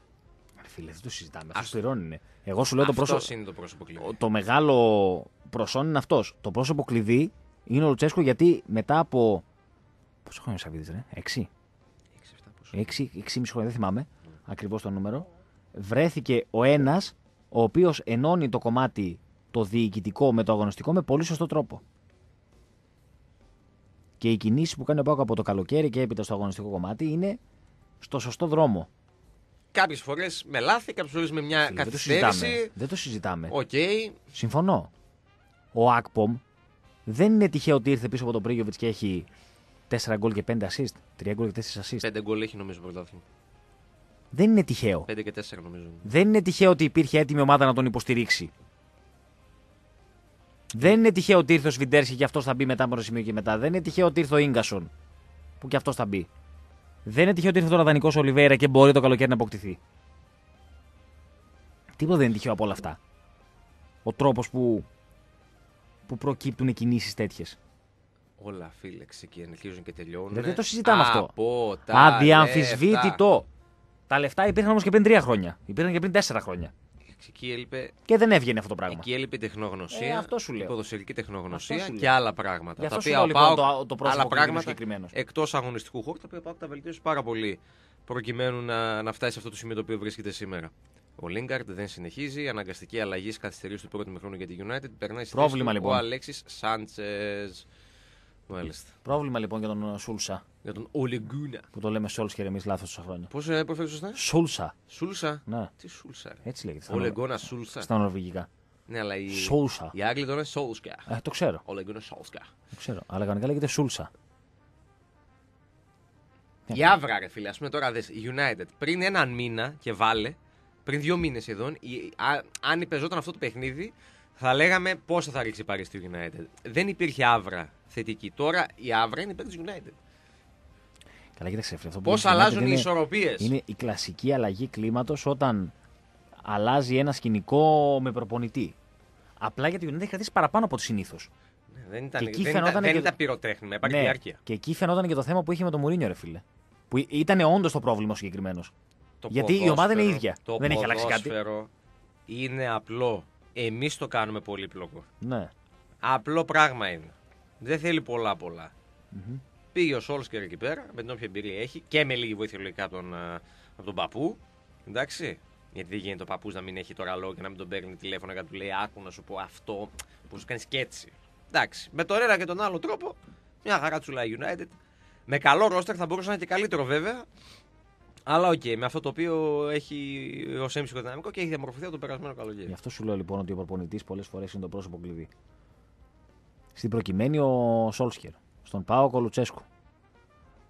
Ρε Φίλε, δεν το συζητάμε. Ας- Αυτός πληρώνει. είναι. Εγώ σου λέω το Αυτός πρόσωπο. είναι το πρόσωπο κλειδί. Το μεγάλο προσόν είναι αυτός. Το πρόσωπο κλειδί είναι ο Λουτσέσκου γιατί μετά από. Πόσο χρόνια ο Σαββίδης, ρε, 6. Έξι, εφτά, πόσο. 6, 6,5 χρόνια, δεν θυμάμαι ακριβώς το νούμερο. Βρέθηκε ο ένας ο οποίος ενώνει το κομμάτι το διοικητικό με το αγωνιστικό με πολύ σωστό τρόπο. Και οι κινήσεις που κάνει ο Πάοκ από το καλοκαίρι και έπειτα στο αγωνιστικό κομμάτι είναι στο σωστό δρόμο. Κάποιες φορές με λάθη, κάποιες φορές με μια Δεν το συζητάμε. καθυστέρηση. Δεν το συζητάμε. Οκ. Συμφωνώ. Ο Ακπομ δεν είναι τυχαίο ότι ήρθε πίσω από τον Πρίγιοβιτς και έχει 4 γκολ και 5 assist. 3 γκολ και 4 assist. Πέντε γκολ έχει νομίζω πρωτάθλημα. Δεν είναι τυχαίο. Πέντε και τέσσερα νομίζω. Δεν είναι τυχαίο ότι υπήρχε έτοιμη ομάδα να τον υποστηρίξει. Δεν είναι τυχαίο ότι ήρθε ο Σβιντέρσκι και αυτό θα μπει μετά από ένα σημείο και μετά. Δεν είναι τυχαίο ότι ήρθε ο γκασον που και αυτό θα μπει. Δεν είναι τυχαίο ότι ήρθε τώρα δανεικό Ολιβέρα και μπορεί το καλοκαίρι να αποκτηθεί. Τίποτα δεν είναι τυχαίο από όλα αυτά. Ο τρόπος που, που προκύπτουν κινήσεις τέτοιες. Όλα φίλε ξεκινούν, αρχίζουν και τελειώνουν. Δεν, δεν το συζητάμε αυτό. Από τα Αδιαμφισβήτητο. Τα λεφτά υπήρχαν όμως και πριν τρία χρόνια. Υπήρχαν και πριν τέσσερα χρόνια. Λεφτά. Εκεί έλειπε, Και δεν έβγαινε αυτό το πράγμα. εκεί έλειπε η τεχνογνωσία, Ε, αυτό σου η λέω. ποδοσφαιρική τεχνογνωσία Αυτό σου και λέω. άλλα πράγματα. Γι' αυτό τα σου οποία λέω ο λοιπόν ΠΑΟΚ, το, το πρόσωπο άλλα που είναι πράγματα συγκεκριμένος. εκτός αγωνιστικού χώρου, τα οποία ο ΠΑΟΚ τα βελτίωσε πάρα πολύ προκειμένου να, να φτάσει σε αυτό το σημείο το οποίο βρίσκεται σήμερα. Ο Λίγκαρτ δεν συνεχίζει. Αναγκαστική αλλαγή καθυστερήσεις του πρώτου μηχρόνου για τη United. Περνάει στη Πρόβλημα, θέση του λοιπόν. ο Αλέξης Σάντσες. Μάλιστα. Πρόβλημα λοιπόν για τον Σούλσα. Για τον Ολεγκούνα. Που το λέμε Σόλσκερ εμεί λάθος τόσα χρόνια. Πώς ε, προφέρει σωστά, Σούλσα. Σούλσα; Ναι, Τι Σούλσα, ρε. έτσι λέγεται. στα Ολεγκόνα νορ- Σούλσα. Στα νορβηγικά. Ναι, αλλά οι, Σούλσα. οι Άγγλοι τώρα είναι Σόλσκα. Ε, το ξέρω. Ολεγκόνα Σόλσκα. Το ξέρω. Αλλά κανονικά λέγεται Σούλσα. Η Άβρα, ρε φίλε, ας πούμε τώρα δες, η United πριν έναν μήνα και βάλε, πριν δύο μήνες σχεδόν, η- α- αν παίζονταν αυτό το παιχνίδι, θα λέγαμε πόσο θα ρίξει η Paris στη United. Δεν υπήρχε Άβρα θετική. Τώρα η Άβρα είναι υπέρ της United. Καλά, κοίταξε αυτό. που Πώς λες, United αλλάζουν οι είναι- ισορροπίες. Είναι η κλασική αλλαγή κλίματος όταν αλλάζει ένα σκηνικό με προπονητή. Απλά γιατί η United έχει κρατήσει παραπάνω από ό,τι συνήθως. δεν ήταν, και εκεί δεν φαινόταν ήταν, δεν και- ήταν πυροτέχνημα, υπάρχει διάρκεια. Ναι, και εκεί φαινόταν και το θέμα που είχε με το Μουρίνιο, ρε φίλε. Που ήταν όντως το πρόβλημα ο συγκεκριμένος. Το Γιατί η ομάδα είναι ποδόσφαιρο- ίδια. Το Δεν έχει αλλάξει κάτι. ποδόσφαιρο Είναι απλό. Εμείς το κάνουμε πολύπλοκο. Ναι. Απλό πράγμα είναι. Δεν θέλει πολλά πολλά. Πήγε ο Σόλσκερ εκεί πέρα με την όποια εμπειρία έχει και με λίγη βοήθεια λογικά από τον, α, από τον παππού. Εντάξει. Γιατί δεν γίνεται ο παππούς να μην έχει το ραλό και να μην τον παίρνει τηλέφωνο και να του λέει Άκου να σου πω αυτό που σου κάνεις και έτσι. Εντάξει. Με τον ένα και τον άλλο τρόπο, μια χαρά τσουλάει United. Με καλό ρόστερ θα μπορούσε να είναι και καλύτερο βέβαια. Αλλά οκ, με αυτό το οποίο έχει ως έμψυχο δυναμικό και έχει διαμορφωθεί από το περασμένο καλοκαίρι. Γι' αυτό σου λέω λοιπόν ότι ο προπονητής πολλές φορές είναι το πρόσωπο κλειδί. Στην προκειμένη ο Σόλσκερ. Στον ΠΑΟΚ ο Λουτσέσκου.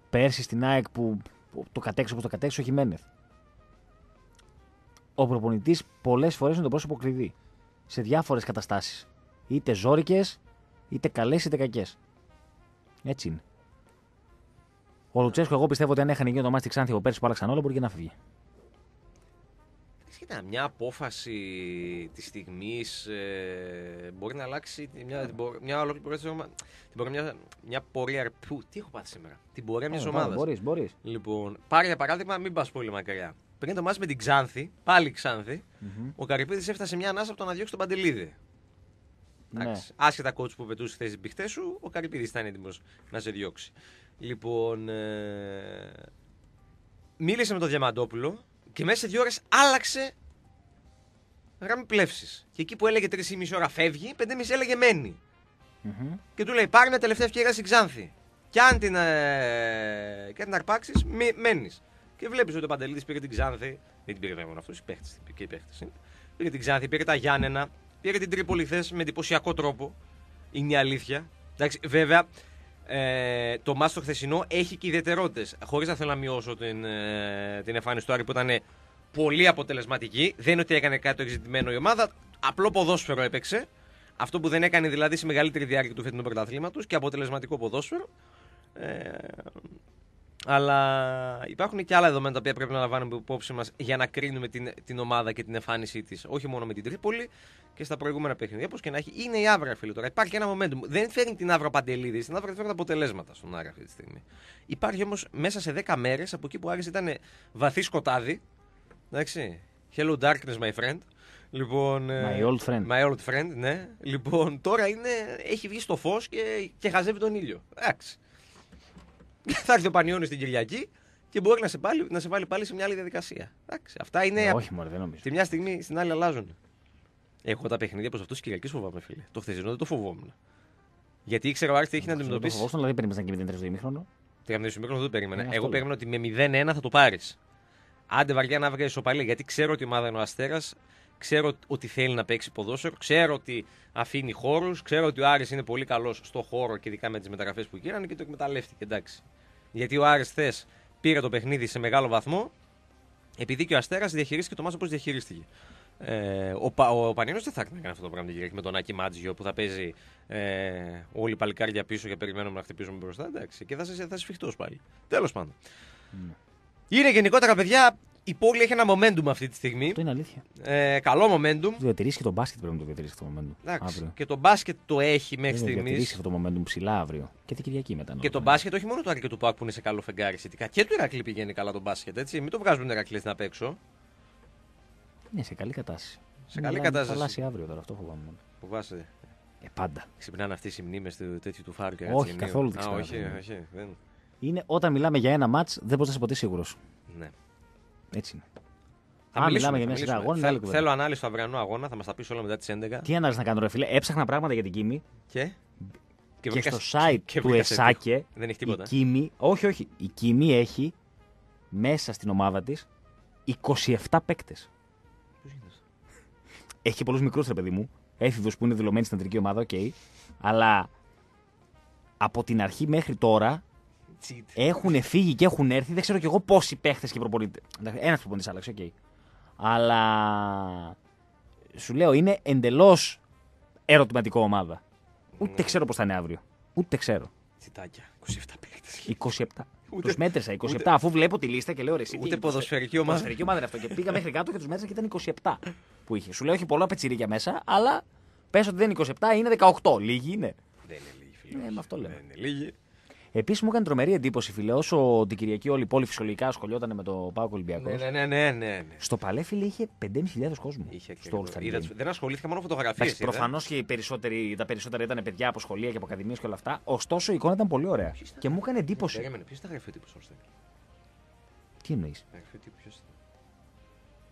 Πέρσι στην ΑΕΚ που, που το κατέξω όπως το κατέξω ο Χιμένεθ. Ο προπονητής πολλές φορές είναι το πρόσωπο κλειδί. Σε διάφορες καταστάσεις. Είτε ζώρικες, είτε καλές είτε κακές. Έτσι είναι. Ο Λουτσέσκου, εγώ πιστεύω ότι αν έχανε γίνει το μάτι Ξάνθη από πέρσι που άλλαξαν όλα, μπορεί και να φύγει. Κοίτα, μια απόφαση της στιγμής ε, μπορεί να αλλάξει τη- μια, την πορ- μια ολόκληρη πορεία της ομα- την πορεία μια, μια πορεία. Που, τι έχω πάθει σήμερα. Την πορεία μιας ομάδας. Μπορείς, μπορείς. Λοιπόν, πάρε για παράδειγμα, μην πας πολύ μακριά. Πριν το μάτι με την Ξάνθη, πάλι Ξάνθη, ο Καρυπίδης έφτασε μια ανάσα από το να διώξει τον Παντελίδη. Ναι. Εντάξει. Άσχετα coach που πετούσε στη θέση μπιχτέ σου, ο Καρυπίδης ήταν έτοιμος να σε διώξει. Λοιπόν, ε, μίλησε με τον Διαμαντόπουλο και μέσα σε δύο ώρες άλλαξε γραμμή πλεύσης. Και εκεί που έλεγε 3,5 ώρα φεύγει, 5,5 έλεγε μένει. Μμμ. Και του λέει: Πάρε μια τελευταία ευκαιρία στην Ξάνθη. Και αν την, ε, και αν την αρπάξεις, μένεις. Και βλέπεις ότι ο Παντελίδη πήρε την Ξάνθη. Δεν την πήρε βέβαια μόνο αυτός, οι παίχτες και οι παίχτες είναι. Πήρε την Ξάνθη, πήρε τα Γιάννενα, πήρε την Τρίπολη χθες με εντυπωσιακό τρόπο. Είναι η αλήθεια. Εντάξει, βέβαια, ε, το μάστο χθεσινό έχει και ιδιαιτερότητες. Χωρίς να θέλω να μειώσω την, ε, την εμφάνιση του Άρη που ήταν πολύ αποτελεσματική. Δεν είναι ότι έκανε κάτι το εξητημένο η ομάδα. Απλό ποδόσφαιρο έπαιξε. Αυτό που δεν έκανε δηλαδή σε μεγαλύτερη διάρκεια του φετινού πρωταθλήματος και αποτελεσματικό ποδόσφαιρο. Ε, αλλά υπάρχουν και άλλα δεδομένα τα οποία πρέπει να λαμβάνουμε υπόψη μας για να κρίνουμε την, την ομάδα και την εμφάνισή της. Όχι μόνο με την Τρίπολη και στα προηγούμενα παιχνίδια. Όπως και να έχει, είναι η άβρα, φίλε τώρα. Υπάρχει ένα momentum. Δεν φέρνει την άβρα παντελίδη, την άβρα φέρνει τα αποτελέσματα στον Άρη αυτή τη στιγμή. Υπάρχει όμως μέσα σε 10 μέρες από εκεί που ο Άρης ήταν βαθύ σκοτάδι. Εντάξει. Hello darkness, my friend. Λοιπόν, ε, My old friend. My old friend, ναι. Λοιπόν, τώρα είναι, έχει βγει στο φως και, και χαζεύει τον ήλιο. Εντάξει. Θα έρθει ο Πανιόνι την Κυριακή και μπορεί να σε, πάλι, να σε βάλει πάλι σε μια άλλη διαδικασία. Εντάξει. Αυτά είναι. Ε, απ- όχι, μωρέ, δεν νομίζω. Τη μια στιγμή στην άλλη αλλάζουν. Εγώ τα παιχνίδια προς αυτό τη Κυριακή φοβάμαι, φίλε. Το χθεσινό δεν το φοβόμουν. Γιατί ήξερα ο Άρης τι έχει να Αυτό το αντιμετωπίσει. φοβόσουν, δηλαδή περίμενε να γίνει 0 ημίχρονο. Τι γραμμή σου δεν το περίμενα. Ναι, Εγώ αυτό περίμενα ότι με 0-1 θα το πάρεις. Άντε βαριά να βγει ισοπαλία. Γιατί ξέρω ότι η ομάδα είναι ο Αστέρας. Ξέρω ότι θέλει να παίξει ποδόσφαιρο. Ξέρω ότι αφήνει χώρους. Ξέρω ότι ο Άρης είναι πολύ καλός στο χώρο και ειδικά με τις μεταγραφές που γίνανε και το εκμεταλλεύτηκε. Εντάξει. Γιατί ο Άρης θες πήρε το παιχνίδι σε μεγάλο βαθμό επειδή και ο Αστέρας διαχειρίστηκε το μάσο όπως διαχειρίστηκε. Ε, ο, Πα- ο Πανίνο δεν θα έκανε αυτό το πράγμα την Κυριακή με τον Άκη Μάτζιο που θα παίζει ε, όλοι οι παλικάρια πίσω και περιμένουμε να χτυπήσουμε μπροστά. Εντάξει, και θα είσαι θα σφιχτό πάλι. Τέλος πάντων. Είναι γενικότερα, παιδιά, η πόλη έχει ένα momentum αυτή τη στιγμή. Αυτό είναι αλήθεια. Ε, καλό momentum. Το διατηρήσει και το μπάσκετ πρέπει να το διατηρήσει αυτό το momentum. Εντάξει. Αύριο. Και το μπάσκετ το έχει μέχρι Πρέπει να στιγμής. διατηρήσει αυτό το momentum ψηλά αύριο. Και την Κυριακή μετά. Και νομίζω. το μπάσκετ όχι μόνο το Άρη και του Πάκ που είναι σε καλό φεγγάρι σχετικά. Και του Ηρακλή πηγαίνει καλά το μπάσκετ, έτσι. Μην το βγάζουμε Ηρακλή να παίξω. Είναι σε καλή κατάσταση. Σε καλή Μιλάμε, κατάσταση. Θα χαλάσει αύριο τώρα, αυτό φοβάμαι. μόνο. Φοβάσαι. Ε, πάντα. Ξυπνάνε αυτές οι μνήμες του τέτοιου του Φάρου και Όχι, Ρατσινίου. καθόλου δεν Α, ξυπνάνε όχι, αυτές οι όχι. Δεν... Είναι όταν μιλάμε για ένα ματς, δεν μπορείς να είσαι ποτέ σίγουρος. Ναι. Έτσι είναι. Θα Αν μιλήσουμε, μιλάμε για θα μια σειρά μιλήσουμε. αγώνων, είναι Θέλ- άλλη κουβέντα. Θέλω ανάλυση του αυριανού αγώνα, θα μας τα πεις όλα μετά τις 11. Τι ανάλυση να κάνω, ρε φίλε. Έψαχνα πράγματα για την Κύμη Και, και, βρήκα- στο site και του βρήκα σε ΕΣΑΚΕ. τείχο. Δεν έχει τίποτα. Η Κύμη, όχι, όχι. Η Κύμη έχει μέσα στην ομάδα της 27 παίκτες. Πώς γίνεται αυτό; Έχει και πολλούς μικρούς, ρε παιδί μου. Έφηβους που είναι δηλωμένοι στην αντρική ομάδα, οκ. Αλλά από την αρχή μέχρι τώρα Cheat. Έχουν φύγει και έχουν έρθει. Δεν ξέρω κι εγώ πόσοι παίχτες και προπονητές. Ένας προπονητής άλλαξε, οκ. Αλλά σου λέω είναι εντελώς ερωτηματικό ομάδα. Ούτε Ναι. ξέρω πώς θα είναι αύριο. Ούτε ξέρω. Τσιτάκια. 27 παίκτες. 27. Ούτε- Τους μέτρησα 27 ούτε- αφού βλέπω τη λίστα και λέω ρε. εσύ, τι Ούτε είναι, ποδοσφαιρική ομάδα. Ποδοσφαιρική ομάδα είναι αυτό. Και πήγα μέχρι κάτω και τους μέτρησα και ήταν 27 που είχε. Σου λέω έχει πολλά πετσιρίκια μέσα, αλλά πες ότι δεν είναι 27, είναι 18. Λίγοι είναι. Δεν είναι λίγη φίλε. Ναι, με αυτό λέμε. Δεν είναι λίγη. Επίσης μου έκανε τρομερή εντύπωση, φίλε, όσο την Κυριακή όλη η πόλη φυσιολογικά ασχολιόταν με το Πάο Ολυμπιακό. Ναι, ναι, ναι, ναι, ναι. ναι. Στο παλέ, φίλε, είχε 5.500 κόσμο. Είχε και στο εγώ. All Star Είδα Game. τους- Δεν ασχολήθηκα μόνο φωτογραφίες. Εντάξει, προφανώς και οι περισσότεροι, τα περισσότερα ήταν παιδιά από σχολεία και από ακαδημίες και όλα αυτά. Ωστόσο η εικόνα ήταν πολύ ωραία. Και μου έκανε εντύπωση. Περίμενε, ποιος ήταν γραφείο τύπου ώστε. Τι εννοείς, Γραφείο τύπου ποιος ήταν;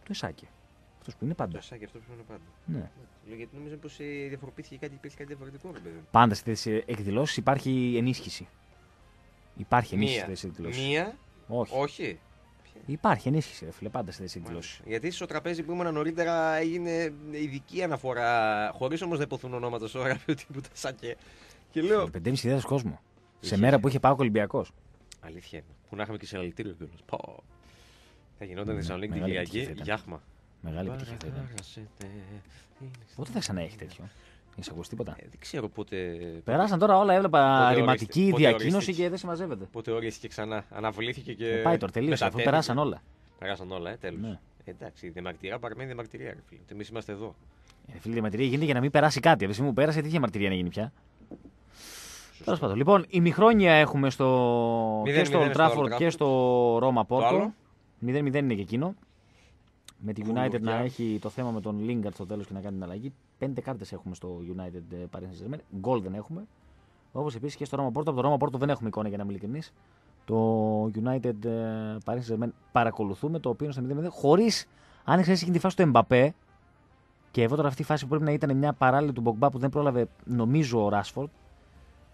το Εσάκη. Αυτός που είναι Το πάντα. Ασάκη αυτός που είναι πάντα. Ναι. Λέω γιατί νόμιζα πως διαφοροποιήθηκε κάτι, υπήρχε κάτι διαφορετικό. Ρε, παιδί. Πάντα στι θέσει εκδηλώσεις υπάρχει ενίσχυση. Υπάρχει ενίσχυση Μία. στι θέσει εκδηλώσει. Μία, Όχι. όχι. Υπάρχει ενίσχυση, ρε φίλε, πάντα στι θέσει εκδηλώσει. Γιατί στο τραπέζι που ήμουν νωρίτερα έγινε ειδική αναφορά, χωρίς όμως να υποθούν ονόματα στο γραφείο τύπου τα Σάκε. Και λέω. 5.500 κόσμο. Σε Είχε. μέρα που είχε πάω Ολυμπιακός. Αλήθεια είναι. Που να είχαμε και συλλαλητήριο κιόλας. Πω. Θα γινόταν Ναι, Θεσσαλονίκη την μεγάλη Κυριακή. επιτυχία θα ήταν. Γιάχμα. Μεγάλη επιτυχία θα ήταν. Πότε θα ξανά έχει τέτοιο; Έχει ακούσει τίποτα; Ε, δεν ξέρω πότε. Περάσαν τώρα όλα, έβλεπα Πότε ρηματική ορίστηκε, πότε διακοίνωση ορίστηκε. και δεν συμμαζεύεται. Πότε ορίστηκε ξανά. Αναβλήθηκε και. Ε, πάει τώρα, τελείωσε. Αφού μετατέθηκε. περάσαν όλα. Περάσαν όλα, ε, τέλος. Ναι. Εντάξει, η διαμαρτυρία παραμένει διαμαρτυρία, ρε φίλε. Εμείς είμαστε εδώ. Ε, φίλε, η διαμαρτυρία γίνεται για να μην περάσει κάτι. Από τη στιγμή που πέρασε, τι διαμαρτυρία να γίνει πια; Τέλος πάντων. Λοιπόν, η μηχρόνια έχουμε στο, και 0-0 στο Old στο Old Trafford και Trafford. στο Ρώμα Πόρτο. άλλο; 0-0 είναι και εκείνο. Με τη United Κουλουριά. να έχει το θέμα με τον Lingard στο τέλος και να κάνει την αλλαγή. Πέντε κάρτες έχουμε στο United ε, Paris Saint-Germain. Γκολ δεν έχουμε. Όπως επίσης και στο Ρώμα Πόρτο. Από το Ρώμα Πόρτο δεν έχουμε εικόνα για να είμαι ειλικρινής. Το United ε, Paris Saint-Germain παρακολουθούμε το οποίο είναι στο 0-0 χωρίς αν ξέρει εκείνη τη φάση του Mbappé. Και εγώ τώρα αυτή η φάση που πρέπει να ήταν μια παράλληλη του Μπογκμπά που δεν πρόλαβε νομίζω ο Ράσφορντ.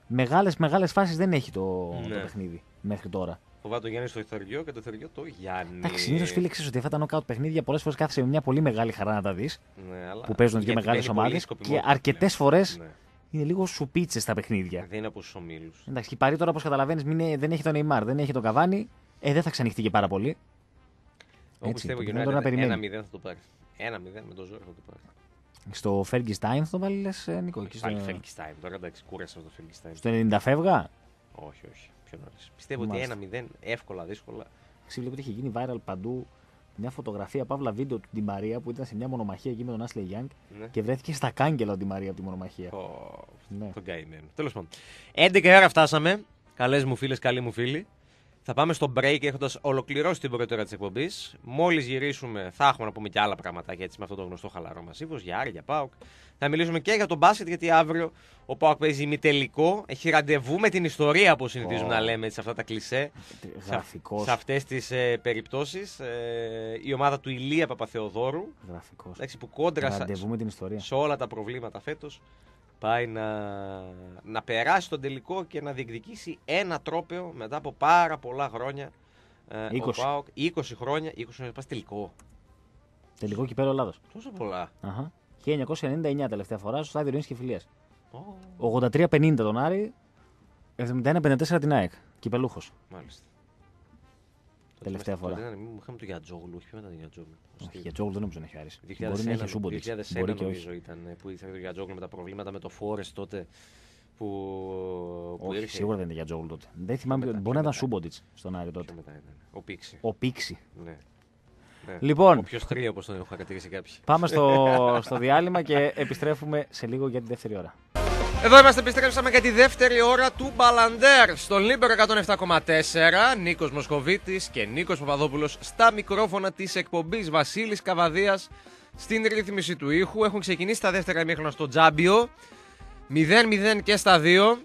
Μεγάλες μεγάλες φάσεις δεν έχει το, Ναι. το παιχνίδι μέχρι τώρα. Φοβάται το Γιάννης στο Θεριό και το Θεριό το Γιάννη. Εντάξει, συνήθως φίλε ξέρεις ότι αυτά τα knockout παιχνίδια πολλές φορές κάθεσαι με μια πολύ μεγάλη χαρά να τα δεις. Ναι, αλλά Που παίζουν δύο γιατί μεγάλες δεν είναι πολύ ομάδες. Και σκοπιμότητα, αρκετές ναι. φορές Ναι. είναι λίγο σουπίτσες τα παιχνίδια. Δεν είναι από τους ομίλους. Εντάξει, και η Παρή τώρα όπως καταλαβαίνεις δεν έχει τον Neymar, δεν έχει τον Καβάνι. Ε, δεν θα ξανοιχτεί και πάρα πολύ. Εγώ Έτσι, πιστεύω το ότι πιθανό να περιμένει. 1-0 θα το πάρει. 1-0 με το ζόρι θα το πάρει. Στο Fergie Time θα το βάλει, λες Νίκο. εκεί Πάλι στο, Φελκιστάιν. Τώρα εντάξει, κούρασα το Φελκιστάιν. στο 90 φεύγα; Όχι, όχι. Πιο νωρίς. Πιστεύω ότι Μάλιστα. 1-0 εύκολα, δύσκολα. Ξύβλεπε ότι είχε γίνει viral παντού μια φωτογραφία, παύλα βίντεο του Ντι Μαρία που ήταν σε μια μονομαχία εκεί με τον Ashley Young Ναι. και βρέθηκε στα κάγκελα ο Ντι Μαρία από τη μονομαχία. Ω, Ναι. Τον καημένο. Τέλος πάντων. 11 η ώρα φτάσαμε. Καλές μου φίλες, καλοί μου φίλοι. Θα πάμε στο break έχοντας ολοκληρώσει την πρώτη ώρα της εκπομπής. Μόλις γυρίσουμε, θα έχουμε να πούμε και άλλα πραγματάκια έτσι με αυτό το γνωστό χαλαρό μας ύφος. Για Άρη, για Πάουκ. Θα μιλήσουμε και για τον μπάσκετ γιατί αύριο ο Πάουκ παίζει ημιτελικό. Έχει ραντεβού με την ιστορία που συνηθίζουμε Ω. να λέμε έτσι, σε αυτά τα κλισέ. Γραφικός. Σε αυτές τις ε, περιπτώσεις. η ομάδα του Ηλία Παπαθεοδόρου. Γραφικός. Εντάξει, που κόντρα σα- Ραντεβού με την ιστορία. σε όλα τα προβλήματα φέτος πάει να, να περάσει τον τελικό και να διεκδικήσει ένα τρόπαιο μετά από πάρα πολλά χρόνια. Ε, 20. Ο ΠΑΟΚ, 20 χρόνια, 20 χρόνια πας τελικό. Τελικό κυπέλο Ελλάδος. Τόσο πολλά. Αχα. 1999 τελευταία φορά στο στάδιο Ειρήνης και Φιλίας. Ω, 83-50 τον Άρη, 71-54 την ΑΕΚ. Κυπελούχος. μάλιστα. Τελευταία Τότε φορά. ήταν- Είχαμε τον Γιατζόγλου, όχι ποιο ήταν τον Γιατζόγλου. Όχι, για Τζόγλου δεν νομίζω να έχει Άρης. 2001, Μπορεί να έχει Σούμποντιτς. 2001 Μπορεί και νομίζω όχι. ήταν ε, που ήρθε το Γιατζόγλου με τα προβλήματα με το Φόρες τότε που, που Όχι, ήρθε. σίγουρα δεν είναι για Τζόγλου τότε. Δεν θυμάμαι. μετά, ποιο- πιο Μπορεί να ήταν μετά. Σούμποντιτς στον Άρη Ποιο τότε. μετά ήταν. Ο Πίξη. Ο Πίξη. Ναι. Ναι. Λοιπόν. Ο πιο τρία όπως τον έχω χαρακτηρίσει κάποιοι. Πάμε στο, στο διάλειμμα και επιστρέφουμε σε λίγο για τη δεύτερη ώρα. Εδώ είμαστε, επιστρέψαμε για τη δεύτερη ώρα του Μπαλαντέρ στον Λίμπερο 107,4. Νίκος Μοσχοβίτης και Νίκος Παπαδόπουλος στα μικρόφωνα της εκπομπής Βασίλης Καβαδίας στην ρύθμιση του ήχου. Έχουν ξεκινήσει τα δεύτερα ημίχρονα στο Τσάμπιονς. 0-0 και στα δύο.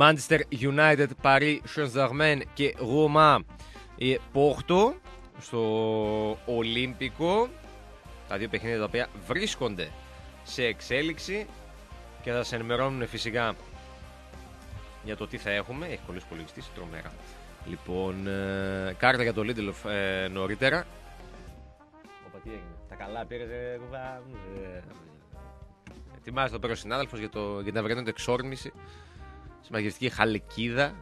Manchester United, Paris Saint-Germain και Roma η Πόρτο στο Ολύμπικο. Τα δύο παιχνίδια τα οποία βρίσκονται σε εξέλιξη και θα σε ενημερώνουν φυσικά για το τι θα έχουμε. Έχει κολλήσει πολύ τρομερά. Λοιπόν, ε, κάρτα για το Lidl ε, νωρίτερα. Οπα, τι έγινε. Τα καλά πήρες. Ε, ε, ετοιμάζεται το πέρας ο συνάδελφος για, το, για την αυριανή εξόρμηση. Στη μαγευτική χαλκίδα.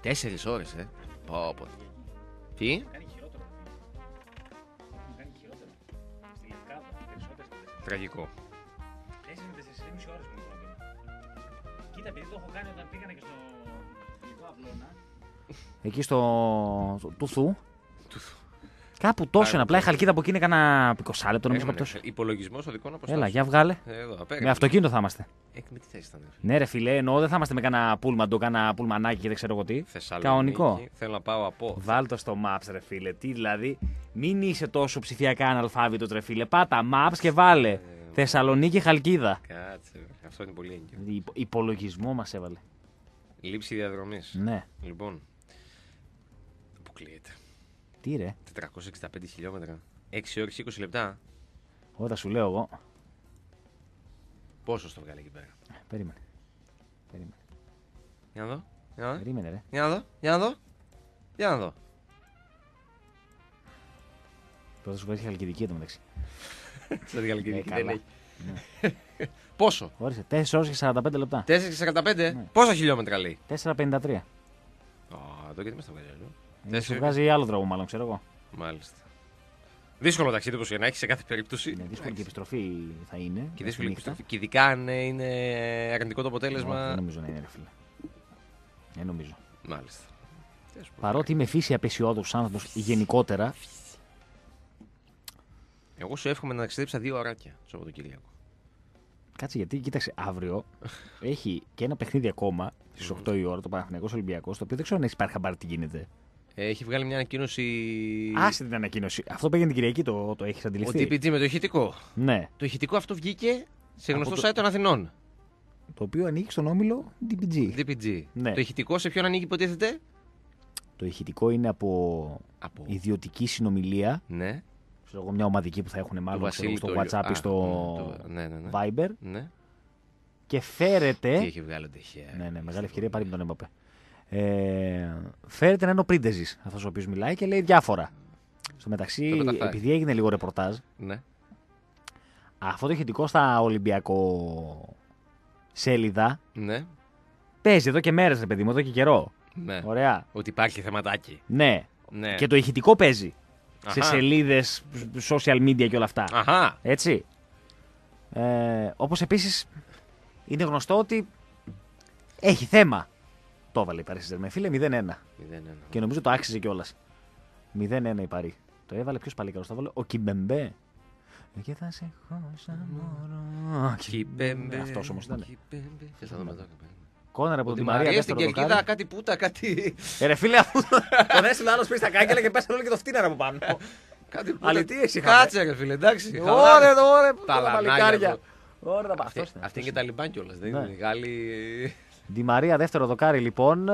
Τέσσερις ώρες, ε. Πω, πω. Τι; Τραγικό. Κοίτα, επειδή το έχω κάνει όταν πήγανε και στο Λιβό Αυλώνα. Εκεί στο. του Θου. Κάπου τόσο είναι. Απλά η χαλκίδα από εκεί είναι κανένα πικοσάλεπτο νομίζω κάπου τόσο. Υπολογισμός οδικών αποστάσεων. Έλα, για βγάλε. Εδώ, με αυτοκίνητο θα είμαστε. Ε, με τι θέση θα είναι. Ναι, ρε φιλέ, εννοώ δεν θα είμαστε με κανένα πούλμαντο, κανένα πουλμανάκι και δεν ξέρω εγώ τι. Κανονικό. Θέλω να πάω από. Βάλτο στο maps, ρε φίλε. Τι δηλαδή, μην είσαι τόσο ψηφιακά αναλφάβητος, ρε φίλε. Πάτα maps και βάλε. Ε, Θεσσαλονίκη Χαλκίδα. Κάτσε, αυτό είναι πολύ έγκυο. Υπο, υπολογισμό μας έβαλε. Λήψη διαδρομής. Ναι. Λοιπόν. Αποκλείεται. Τι ρε. 465 χιλιόμετρα. 6 ώρες 20 λεπτά. Όταν σου λέω εγώ. Πόσο στο βγάλει εκεί πέρα; Ε, περίμενε. Περίμενε. Για να δω. Για να δω. Περίμενε, ρε. Για να δω. Για να δω. Για να δω. Πρώτα σου βγάζει χαλκιδική εδώ μεταξύ. Στα διαλογική δεν έχει. Ναι. Πόσο; Όρισε. 4 ώρες και 45 λεπτά. 4 και 45. Ναι. Πόσα χιλιόμετρα λέει; 4,53. Α, εδώ γιατί μα το βγάζει. Δεν σου βγάζει άλλο τρόπο, μάλλον ξέρω εγώ. Μάλιστα. Δύσκολο ταξίδι όπως και να έχεις σε κάθε περίπτωση. Ναι, δύσκολη και επιστροφή θα είναι. Και δύσκολη επιστροφή. Και ειδικά αν είναι αρνητικό το αποτέλεσμα. Δεν νομίζω να είναι, ρε φίλε. Δεν νομίζω. Μάλιστα. Παρότι είμαι φύση απεσιόδοξος άνθρωπος γενικότερα, εγώ σου εύχομαι να ταξιδέψει δύο ωράκια το Σαββατοκύριακο. Κάτσε γιατί, κοίταξε, αύριο έχει και ένα παιχνίδι ακόμα στις 8 η ώρα, το Παναθηναϊκός Ολυμπιακός, το οποίο δεν ξέρω αν έχει υπάρχει χαμπάρι τι γίνεται. Έχει βγάλει μια ανακοίνωση. Άσε την ανακοίνωση. Αυτό πήγαινε την Κυριακή, το, το έχεις αντιληφθεί. Ο TPG με το ηχητικό. Ναι. Το ηχητικό αυτό βγήκε σε γνωστό το... site των Αθηνών. Το οποίο ανήκει στον όμιλο DPG. DPG. Ναι. Το ηχητικό σε ποιον ανήκει, υποτίθεται; Το ηχητικό είναι από, από... ιδιωτική συνομιλία. Ναι ξέρω εγώ, μια ομαδική που θα έχουν μάλλον ξέρω, στο WhatsApp ή στο ναι, ναι, ναι. Viber. Ναι. Και φέρεται. Τι έχει βγάλει ο Ναι, ναι, μεγάλη ευκαιρία πάρει με τον Εμπαπέ. Ε, φέρεται να είναι ο Πρίντεζης αυτός ο οποίος μιλάει και λέει διάφορα. Στο μεταξύ, επειδή έγινε λίγο ρεπορτάζ, ναι. αυτό το ηχητικό στα Ολυμπιακό σέλιδα ναι. παίζει εδώ και μέρες, ρε παιδί μου, εδώ και καιρό. Ναι. Ωραία. Ότι υπάρχει θεματάκι. Ναι. ναι. Και το ηχητικό παίζει σε σελίδες, social media και όλα αυτά. Αχα. Έτσι. Ε, Όπως επίσης είναι γνωστό ότι έχει θέμα. Το έβαλε η Παρή με φίλε 0-1. Και νομίζω το άξιζε κιόλας. 0-1 η Παρή. Το έβαλε ποιος πάλι καλός. Το έβαλε ο Κιμπεμπέ. Και θα σε χώσα μωρό. Κιμπεμπέ. Αυτός όμως ήταν. Κιμπεμπέ. Κόνερ από τη Μαρία. στην κερκίδα, κάτι πούτα, κάτι. Ε, ρε φίλε, αφού τον έστειλε άλλος πίσω στα κάγκελα και πέσανε όλο και το φτύναρα από πάνω. Κάτι πούτα. Αλητή εσύ Κάτσε, ρε φίλε, εντάξει. Ωραία, ωραία, τα παλικάρια. Ωραία, τα Αυτή είναι και τα λιμπάν κιόλας. Δεν είναι μεγάλη. Τη Μαρία, δεύτερο δοκάρι λοιπόν,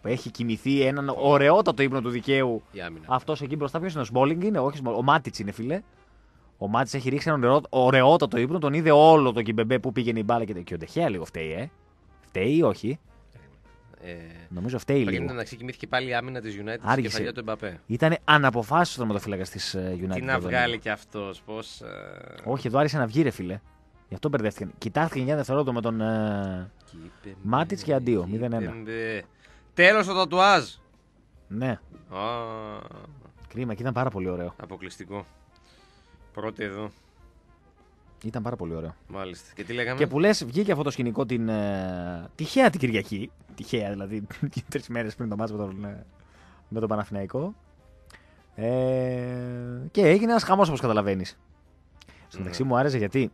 που έχει κοιμηθεί έναν ωραιότατο ύπνο του δικαίου. Αυτός εκεί μπροστά, ποιος είναι ο Σμόλινγκ, είναι, όχι, ο Μάτιτς είναι φίλε. Ο Μάτιτς έχει ρίξει έναν ωραιότατο ύπνο, τον είδε όλο το κυμπεμπέ που πήγαινε η μπάλα και, και ο Ντεχέα λίγο φταίει, ε. Φταίει ή όχι. Ε, Νομίζω φταίει πριν λίγο. να ξεκινήθηκε πάλι η άμυνα της United στην κεφαλιά του Εμπαπέ. Ήταν αναποφάσιστος το μετοφύλακα της ε, United. Τι να βγάλει κι αυτός, πώς. Ε... Όχι, εδώ άρχισε να βγει, ρε φίλε. Γι' αυτό μπερδεύτηκε. Κοιτάχθηκε 9 δευτερόλεπτα με τον ε... Μάτιτς και αντίο. 0-1. Τέλος το τατουάζ. Ναι. Oh. Κρίμα και ήταν πάρα πολύ ωραίο. Αποκλειστικό. Πρώτη εδώ. Ήταν πάρα πολύ ωραίο. Μάλιστα. Και τι λέγαμε; Και που λες, βγήκε αυτό το σκηνικό την. Ε, τυχαία την Κυριακή. Τυχαία δηλαδή. Τρεις μέρες πριν το μάτσο με τον, ε, με τον Παναθηναϊκό. Ε, και έγινε ένας χαμός όπως καταλαβαίνεις. Στο μεταξύ μου άρεσε γιατί.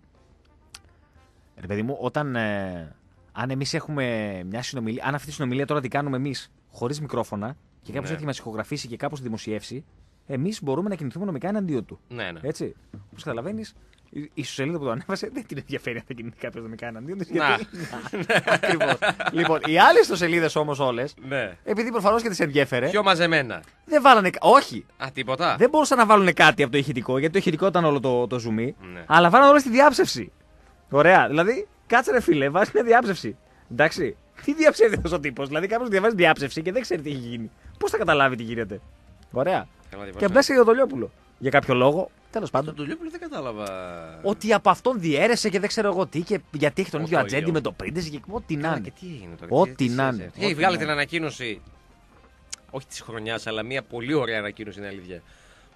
Ρε παιδί μου, όταν. Ε, αν εμείς έχουμε μια συνομιλία. Αν αυτή τη συνομιλία τώρα την κάνουμε εμείς χωρίς μικρόφωνα και κάποιος ναι. έχει μας ηχογραφήσει και κάπως δημοσιεύσει, εμείς μπορούμε να κινηθούμε νομικά εναντίον του. Ναι, ναι. Έτσι. Όπως καταλαβαίνεις, η ισοσελίδα που το ανέβασε δεν την ενδιαφέρει αν θα κινηθεί κάποιος νομικά εναντίον της. Να. Ακριβώς. λοιπόν, οι άλλες ιστοσελίδε όμως όλες, ναι. επειδή προφανώς και τις ενδιέφερε, Πιο μαζεμένα. δεν βάλανε. κα- Όχι! Α, τίποτα. Δεν μπορούσαν να βάλουν κάτι από το ηχητικό, γιατί το ηχητικό ήταν όλο το, το zoom. Ναι. Αλλά βάλανε όλο στη διάψευση. Ωραία. Δηλαδή, κάτσε ρε φίλε, βάζεις μια διάψευση. Εντάξει. Τι διαψεύδει αυτός ο τύπος; Δηλαδή, κάποιος διαβάζει διάψευση και δεν ξέρει τι έχει γίνει. Πώς θα καταλάβει τι γίνεται; Ωραία. Καλά, Και διαβάσα. απλά και ο Δολιόπουλο. Για κάποιο λόγο. Τέλος Το πάντων. Τουλιόπουλο δεν κατάλαβα. Ότι από αυτόν διέρεσε και δεν ξέρω εγώ τι και γιατί έχει τον Ο ίδιο Τόλιο. ατζέντη με το πρίντεζι και ό,τι να Καλά, είναι. και τι έγινε τώρα. Ό,τι τι- τι να σχέση είναι. έχει. Ό,τι Έχει βγάλει να την είναι. ανακοίνωση. Όχι της χρονιάς, αλλά μια πολύ ωραία ανακοίνωση είναι αλήθεια.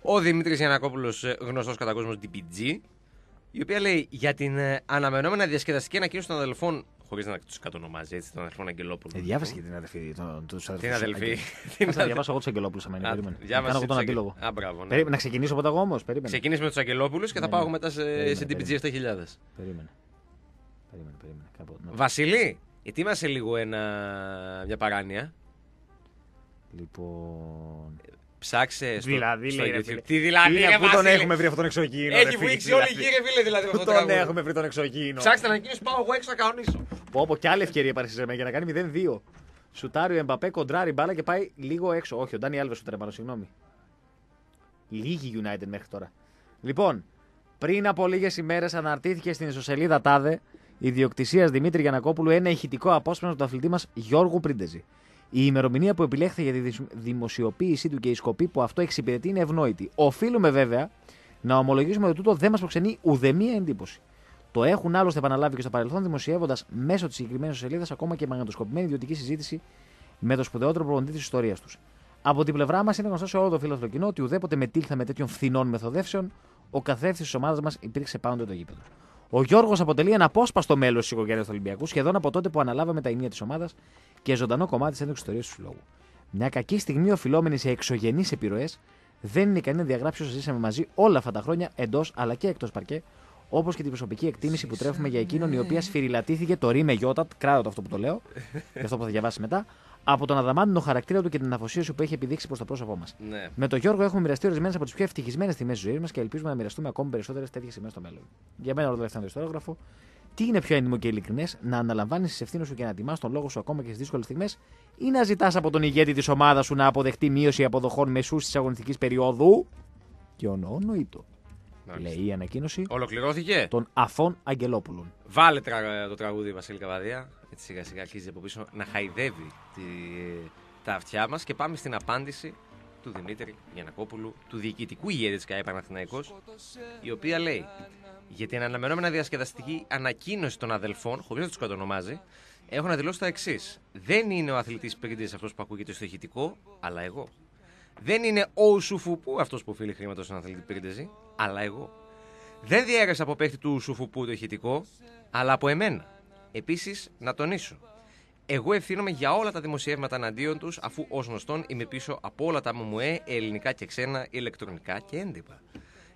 Ο Δημήτρης Γιανακόπουλος, γνωστός κατά κόσμος DPG, η οποία λέει για την ε, αναμενόμενα διασκεδαστική ανακοίνωση των αδελφών. Χωρίς να τους κατονομάζει έτσι, των αδελφών Αγγελόπουλων. Ε, διάβασε και την αδελφή. τον- τους αδελφούς Την αδελφή. Αγγέλου. Την Κάτσε να διαβάσω εγώ τους Αγγελόπουλους σε μένα. Α, Περίμενε. διάβασε Κάνω εγώ τον τους αντίλογο. Αγγε- Α, μπράβο, ναι. Περίμενε, Να ξεκινήσω πρώτα εγώ όμω. Περίμενε. Ξεκινήσει με τους Αγγελόπουλους και θα Ναι, πάω ναι. μετά σε, Περίμενε, σε DPG περίμενε. 7000. Περίμενε. Περίμενε, περίμενε. Κάπου... να- Βασιλή, ετοίμασε λίγο ένα, μια παράνοια. Λοιπόν. Ψάξε στο, Δηλαδή, στο λέει, ρε YouTube. φίλε. Τι δηλαδή, Είναι ρε που τον Βασίλη; έχουμε βρει αυτόν τον εξωγήινο. ρε Έχει φίλε, βουήξει όλη η δηλαδή. γη, ρε φίλε, δηλαδή. με Πού αυτό το τον τραγούδι. έχουμε βρει τον εξωγήινο. Ψάξτε να νικήσει, πάω εγώ έξω να κανονίσω. Πω, πω, και άλλη ευκαιρία υπάρχει σε μένα για να κάνει 0-2. Σουτάρει ο Εμπαπέ, κοντράρει μπάλα και πάει λίγο έξω. Όχι, ο Ντάνι Άλβες σουτάρει πάνω, συγγνώμη. Λίγη United μέχρι τώρα. Λοιπόν, πριν από λίγες ημέρες αναρτήθηκε στην ισοσελίδα Τάδε ιδιοκτησίας Δημήτρη Γιανακόπουλου ένα ηχητικό απόσπασμα του αθλητή μας Γιώργου Πρίντεζη. Η ημερομηνία που επιλέχθηκε για τη δυσ- δημοσιοποίησή του και η σκοπή που αυτό εξυπηρετεί είναι ευνόητη. Οφείλουμε βέβαια να ομολογήσουμε ότι τούτο δεν μας προξενεί ουδέμια εντύπωση. Το έχουν άλλωστε επαναλάβει και στο παρελθόν, δημοσιεύοντας μέσω της συγκεκριμένης σελίδας ακόμα και μαγνητοσκοπημένη ιδιωτική συζήτηση με το σπουδαιότερο προπονητή της ιστορίας τους. Από την πλευρά μας είναι γνωστός σε όλο το φίλο κοινό ότι ουδέποτε μετήλθα με τέτοιων φθηνών μεθοδεύσεων, ο καθρέφτης της ομάδας μας υπήρξε πάντοτε το γήπεδο. Ο Γιώργος αποτελεί ένα απόσπαστο μέλος της οικογένειας του Ολυμπιακού σχεδόν από τότε που αναλάβαμε τα ηνία της ομάδας και ζωντανό κομμάτι της έντοξη ιστορίας του συλλόγου. Μια κακή στιγμή οφειλόμενη σε εξωγενείς επιρροές δεν είναι ικανή να διαγράψει όσα ζήσαμε μαζί όλα αυτά τα χρόνια εντός αλλά και εκτός παρκέ, όπως και την προσωπική εκτίμηση που τρέφουμε για εκείνον η οποία σφυριλατήθηκε το ρί με γιώτα, κράτα το αυτό που το λέω, για αυτό που θα διαβάσει μετά, από τον αδαμάντινο χαρακτήρα του και την αφοσίωση που έχει επιδείξει προς το πρόσωπό μας. Ναι. Με τον Γιώργο έχουμε μοιραστεί ορισμένες από τις πιο ευτυχισμένες στιγμές της ζωής μας και ελπίζουμε να μοιραστούμε ακόμη περισσότερες τέτοιες στιγμές στο μέλλον. Για μένα, όλο το ιστορόγραφο, τι είναι πιο έντιμο και ειλικρινές να αναλαμβάνεις τις ευθύνες σου και να τιμάς τον λόγο σου ακόμα και στις δύσκολες στιγμές ή να ζητάς από τον ηγέτη της ομάδας σου να αποδεχτεί μείωση αποδοχών μεσούς της αγωνιστικής περίοδου; Και ονονοείτο. Μάλιστα. Λέει η ανακοίνωση Ολοκληρώθηκε; των Αφών Αγγελόπουλων. Βάλε τρα- το τραγούδι Βασίλη Καβαδία. Έτσι σιγά σιγά αρχίζει από πίσω να χαϊδεύει τη, τα αυτιά μας και πάμε στην απάντηση του Δημήτρη Γιανακόπουλου, του διοικητικού ηγέτη της ΚΑΕ Παναθηναϊκός, η οποία λέει για την αναμενόμενα διασκεδαστική ανακοίνωση των αδελφών, χωρίς να τους κατονομάζει, έχω να δηλώσω τα εξής. Δεν είναι ο αθλητής Πρίντιζ αυτός που ακούγεται στο ηχητικό, αλλά εγώ. Δεν είναι ο Σουφουπού αυτός που οφείλει χρήματο στον αθλητή Πρίντεζη, αλλά εγώ. Δεν διέρεσα από παίχτη του Σουφουπού το ηχητικό, αλλά από εμένα. Επίσης, να τονίσω. Εγώ ευθύνομαι για όλα τα δημοσιεύματα εναντίον τους, αφού ως γνωστόν είμαι πίσω από όλα τα ΜΜΕ, ελληνικά και ξένα, ηλεκτρονικά και έντυπα.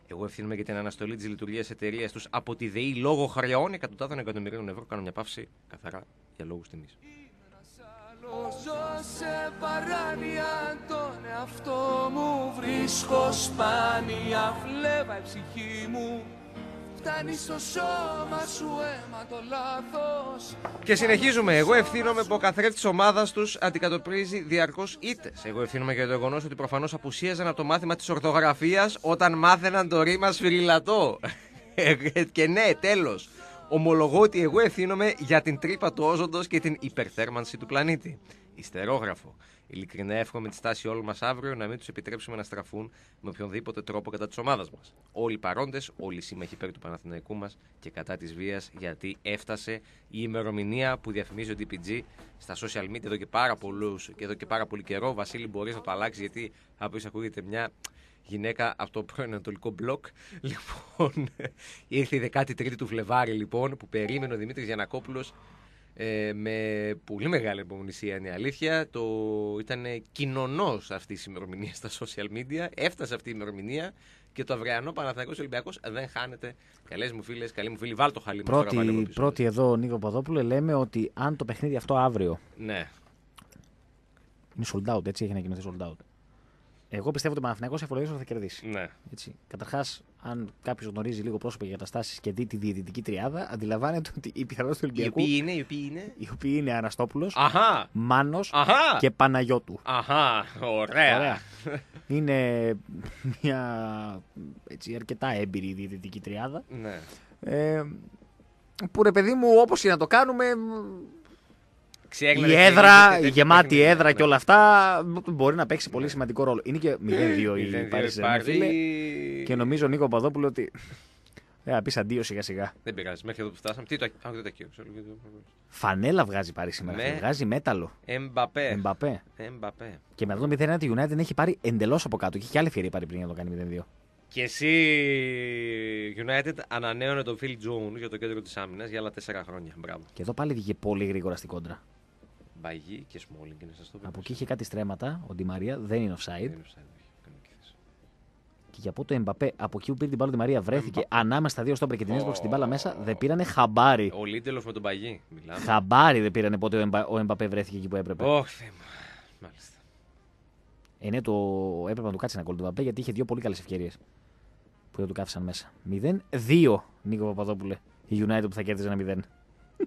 Εγώ ευθύνομαι για την αναστολή της λειτουργίας εταιρείας τους από τη ΔΕΗ λόγω χρεών εκατοντάδων εκατομμυρίων ευρώ. Κάνω μια παύση καθαρά για λόγους τιμής. Ζω σε παράνοια τον εαυτό μου Βρίσκω σπάνια φλέβα η ψυχή μου Φτάνει στο σώμα σου αίμα το λάθος Και συνεχίζουμε. Εγώ ευθύνομαι που ο καθρέφτης της ομάδας τους αντικατοπτρίζει διαρκώς ήττες. Εγώ ευθύνομαι για το γεγονός ότι προφανώς απουσίαζαν από το μάθημα της ορθογραφίας όταν μάθαιναν το ρήμα σφυριλατό. και ναι, τέλος. Ομολογώ ότι εγώ ευθύνομαι για την τρύπα του όζοντος και την υπερθέρμανση του πλανήτη. Ιστερόγραφο. Ειλικρινά εύχομαι τη στάση όλων μας αύριο να μην τους επιτρέψουμε να στραφούν με οποιονδήποτε τρόπο κατά της ομάδας μας. Όλοι οι παρόντες, όλοι οι σύμμαχοι υπέρ του Παναθηναϊκού μας και κατά της βίας, γιατί έφτασε η ημερομηνία που διαφημίζει ο DPG στα social media εδώ και πάρα, πολλούς, και εδώ και πάρα πολύ καιρό. Βασίλη, μπορείς να το αλλάξεις, γιατί από ίσω ακούγεται μια γυναίκα από το πρώην Ανατολικό Μπλοκ. Λοιπόν, ήρθε η 13η του Φλεβάρι, λοιπόν, που περίμενε ο Δημήτρης Γιανακόπουλος ε, με πολύ μεγάλη υπομονησία είναι η αλήθεια. Το ήταν κοινωνός αυτή η ημερομηνία στα social media. Έφτασε αυτή η ημερομηνία και το αυριανό Παναθηναϊκός Ολυμπιακός δεν χάνεται. Καλές μου φίλες, καλοί μου φίλοι, βάλ το χαλί μας τώρα πάλι από Πρώτη, πίσω. πρώτη εδώ, Νίκο Παδόπουλε, λέμε ότι αν το παιχνίδι αυτό αύριο Ναι. είναι sold out, έτσι έχει ανακοινωθεί sold out. Εγώ πιστεύω ότι ο Παναθηναϊκός εφολογίζει ότι θα κερδίσει. Ναι. Έτσι. Καταρχάς, αν κάποιος γνωρίζει λίγο πρόσωπα και καταστάσεις και δει τη διαιτητική τριάδα, αντιλαμβάνεται ότι οι πιθανότητε του Οι Ολυμπιακού. οποίοι είναι, οι οποίοι είναι. οι οποίοι είναι Αναστόπουλος, Αχά! Μάνος Αχά! και Παναγιώτου. Αχά! Ωραία. Ωραία. είναι μια έτσι, αρκετά έμπειρη διαιτητική τριάδα. Ναι. Ε, που ρε παιδί μου, όπως και να το κάνουμε, Ξέρει, η δηλαδή, έδρα, τέτοιο η γεμάτη παιχνίδι, έδρα ναι. και όλα αυτά μπορεί να παίξει πολύ σημαντικό ρόλο. Είναι και 0-2 η 0-2 Πάρη Πάρη. φίλε. Και νομίζω Νίκο Παδόπουλο ότι. Ε, να πεις αντίο σιγά σιγά. Δεν πειράζει, μέχρι εδώ που φτάσαμε. Τι το. Α, δεν το κύριο. Φανέλα βγάζει πάρει σήμερα. Ναι. φίλε. Βγάζει μέταλλο. Εμπαπέ. Εμπαπέ. Εμπαπέ. Και με αυτό το 0-1 τη United έχει πάρει εντελώς από κάτω. Και έχει και άλλη ευκαιρία πάρει πριν για να το κάνει 0-2. Και εσύ, United, ανανέωνε τον Phil Jones για το κέντρο της άμυνας για άλλα 4 χρόνια. Μπράβο. Και εδώ πάλι βγήκε πολύ γρήγορα στην κόντρα. Μπαγί και Smalling είναι σας το Από εκεί είχε κάτι στρέμματα. Ο Ντι Μαρία δεν είναι offside. Δεν είναι offside, όχι. Κανονική θέση. Και για πω το Εμπαπέ από εκεί που πήρε την μπάλα ο Ντι Μαρία βρέθηκε ανάμεσα στα δύο στόμπρ και την έσπρωξε την μπάλα μέσα. Δεν πήρανε χαμπάρι. Ο Λίντελοφ με τον Μπαγί. Μιλάμε. Χαμπάρι δεν πήρανε πότε ο, Εμπα... ο Εμπαπέ βρέθηκε εκεί που έπρεπε. Όχι, θέμα. Μάλιστα. Ε, ναι, το... έπρεπε να του κάτσει ένα γκολ του Εμπαπέ γιατί είχε δύο πολύ καλές ευκαιρίες που δεν του κάθισαν μέσα. 0-2 Νίκο Παπαδόπουλε. Η United που θα κέρδιζε ένα 0.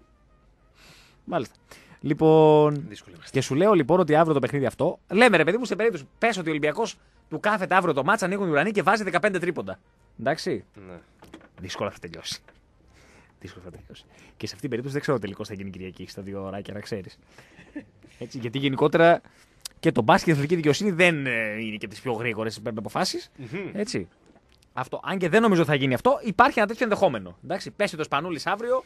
Μάλιστα. Λοιπόν, Δύσκολη είμαστε. και σου λέω λοιπόν ότι αύριο το παιχνίδι αυτό. Λέμε ρε παιδί μου σε περίπτωση. Πες ότι ο Ολυμπιακός του κάθεται αύριο το ματς, ανοίγουν οι ουρανοί και βάζει 15 τρίποντα. Εντάξει. Ναι. Δύσκολα θα τελειώσει. Δύσκολα θα τελειώσει. Και σε αυτή την περίπτωση δεν ξέρω τελικώς θα γίνει Κυριακή στα δύο ωράκια, να ξέρεις. Έτσι, γιατί γενικότερα και το μπάσκετ και η αθλητική δικαιοσύνη δεν ε, είναι και τις πιο γρήγορες παίρνουν αποφάσεις. Έτσι. Αυτό. Αν και δεν νομίζω ότι θα γίνει αυτό, υπάρχει ένα τέτοιο ενδεχόμενο. Εντάξει, πέσει το Σπανούλης αύριο,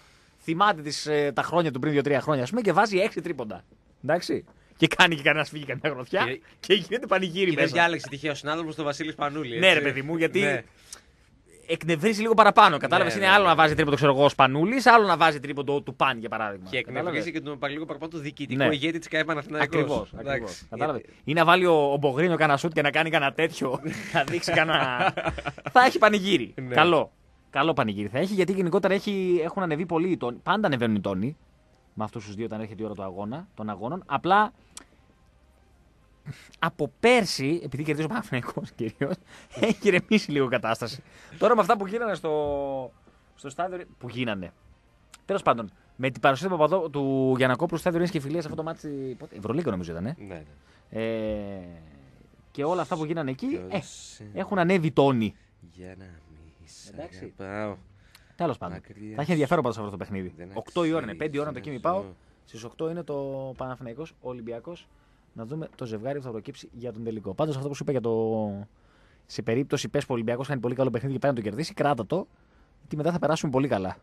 θυμάται τις, ε, τα χρόνια του πριν 2-3 χρόνια, ας πούμε, και βάζει 6 τρίποντα. Εντάξει. Και κάνει και κανένας φύγει καμιά γροθιά Και- και, γίνεται πανηγύρι Και δεν μέσα. διάλεξε τυχαίο συνάδελφος τον Βασίλη Πανούλη. Ναι, έτσι. ρε παιδί μου, γιατί Ναι. εκνευρίζει λίγο παραπάνω. Κατάλαβες. Ναι, είναι ναι, άλλο ναι. να βάζει τρίποντο, ξέρω εγώ, ο Σπανούλης, άλλο να βάζει τρίποντο του Παν για παράδειγμα. Και Κατάλαβες; εκνευρίζει και τον λίγο παραπάνω το διοικητικό Ναι. ηγέτη της ΚΑΕ Παναθηναϊκός. Ακριβώς. Εντάξει. Κατάλαβες; Ή να βάλει ο, ο Μπογρίνο κανένα σουτ και να κάνει κανένα τέτοιο. να δείξει κανένα. θα έχει πανηγύρι. Ναι. Καλό. Καλό πανηγύρι θα έχει γιατί γενικότερα έχει, έχουν ανεβεί πολύ οι τόνοι. Πάντα ανεβαίνουν οι τόνοι με αυτούς τους δύο όταν έρχεται η ώρα του αγώνα, των αγώνων. Απλά από πέρσι, επειδή κερδίζει ο Παναθηναϊκός κυρίως, έχει ηρεμήσει λίγο η κατάσταση. Τώρα με αυτά που γίνανε στο, στο στάδιο. που γίνανε. Τέλος πάντων, με την παρουσία του, Παπαδό, του Γιανακόπουλου στο στάδιο Ειρήνη και Φιλίας αυτό το μάτι. Πότε, Ευρωλίγκα νομίζω ήταν. Ε; Ναι, ναι. Ε, και όλα αυτά που γίνανε εκεί ε, Ποιος είναι έχουν ανέβει τόνοι. Για να μη σ' Εντάξει. αγαπάω. Τέλος πάντων. Μακριά Θα έχει ενδιαφέρον πάντως αυτό το παιχνίδι. Δεν 8 η ώρα είναι. 5 αξίζει η ώρα είναι το να κίνημα πάω. ζω. Στις 8 είναι το Παναθηναϊκός Ολυμπιακός. Να δούμε το ζευγάρι που θα προκύψει για τον τελικό. Πάντως αυτό που σου είπα για το. Σε περίπτωση πες που ο Ολυμπιακός κάνει πολύ καλό παιχνίδι και πάει να το κερδίσει, κράτα το. Γιατί μετά θα περάσουμε πολύ καλά.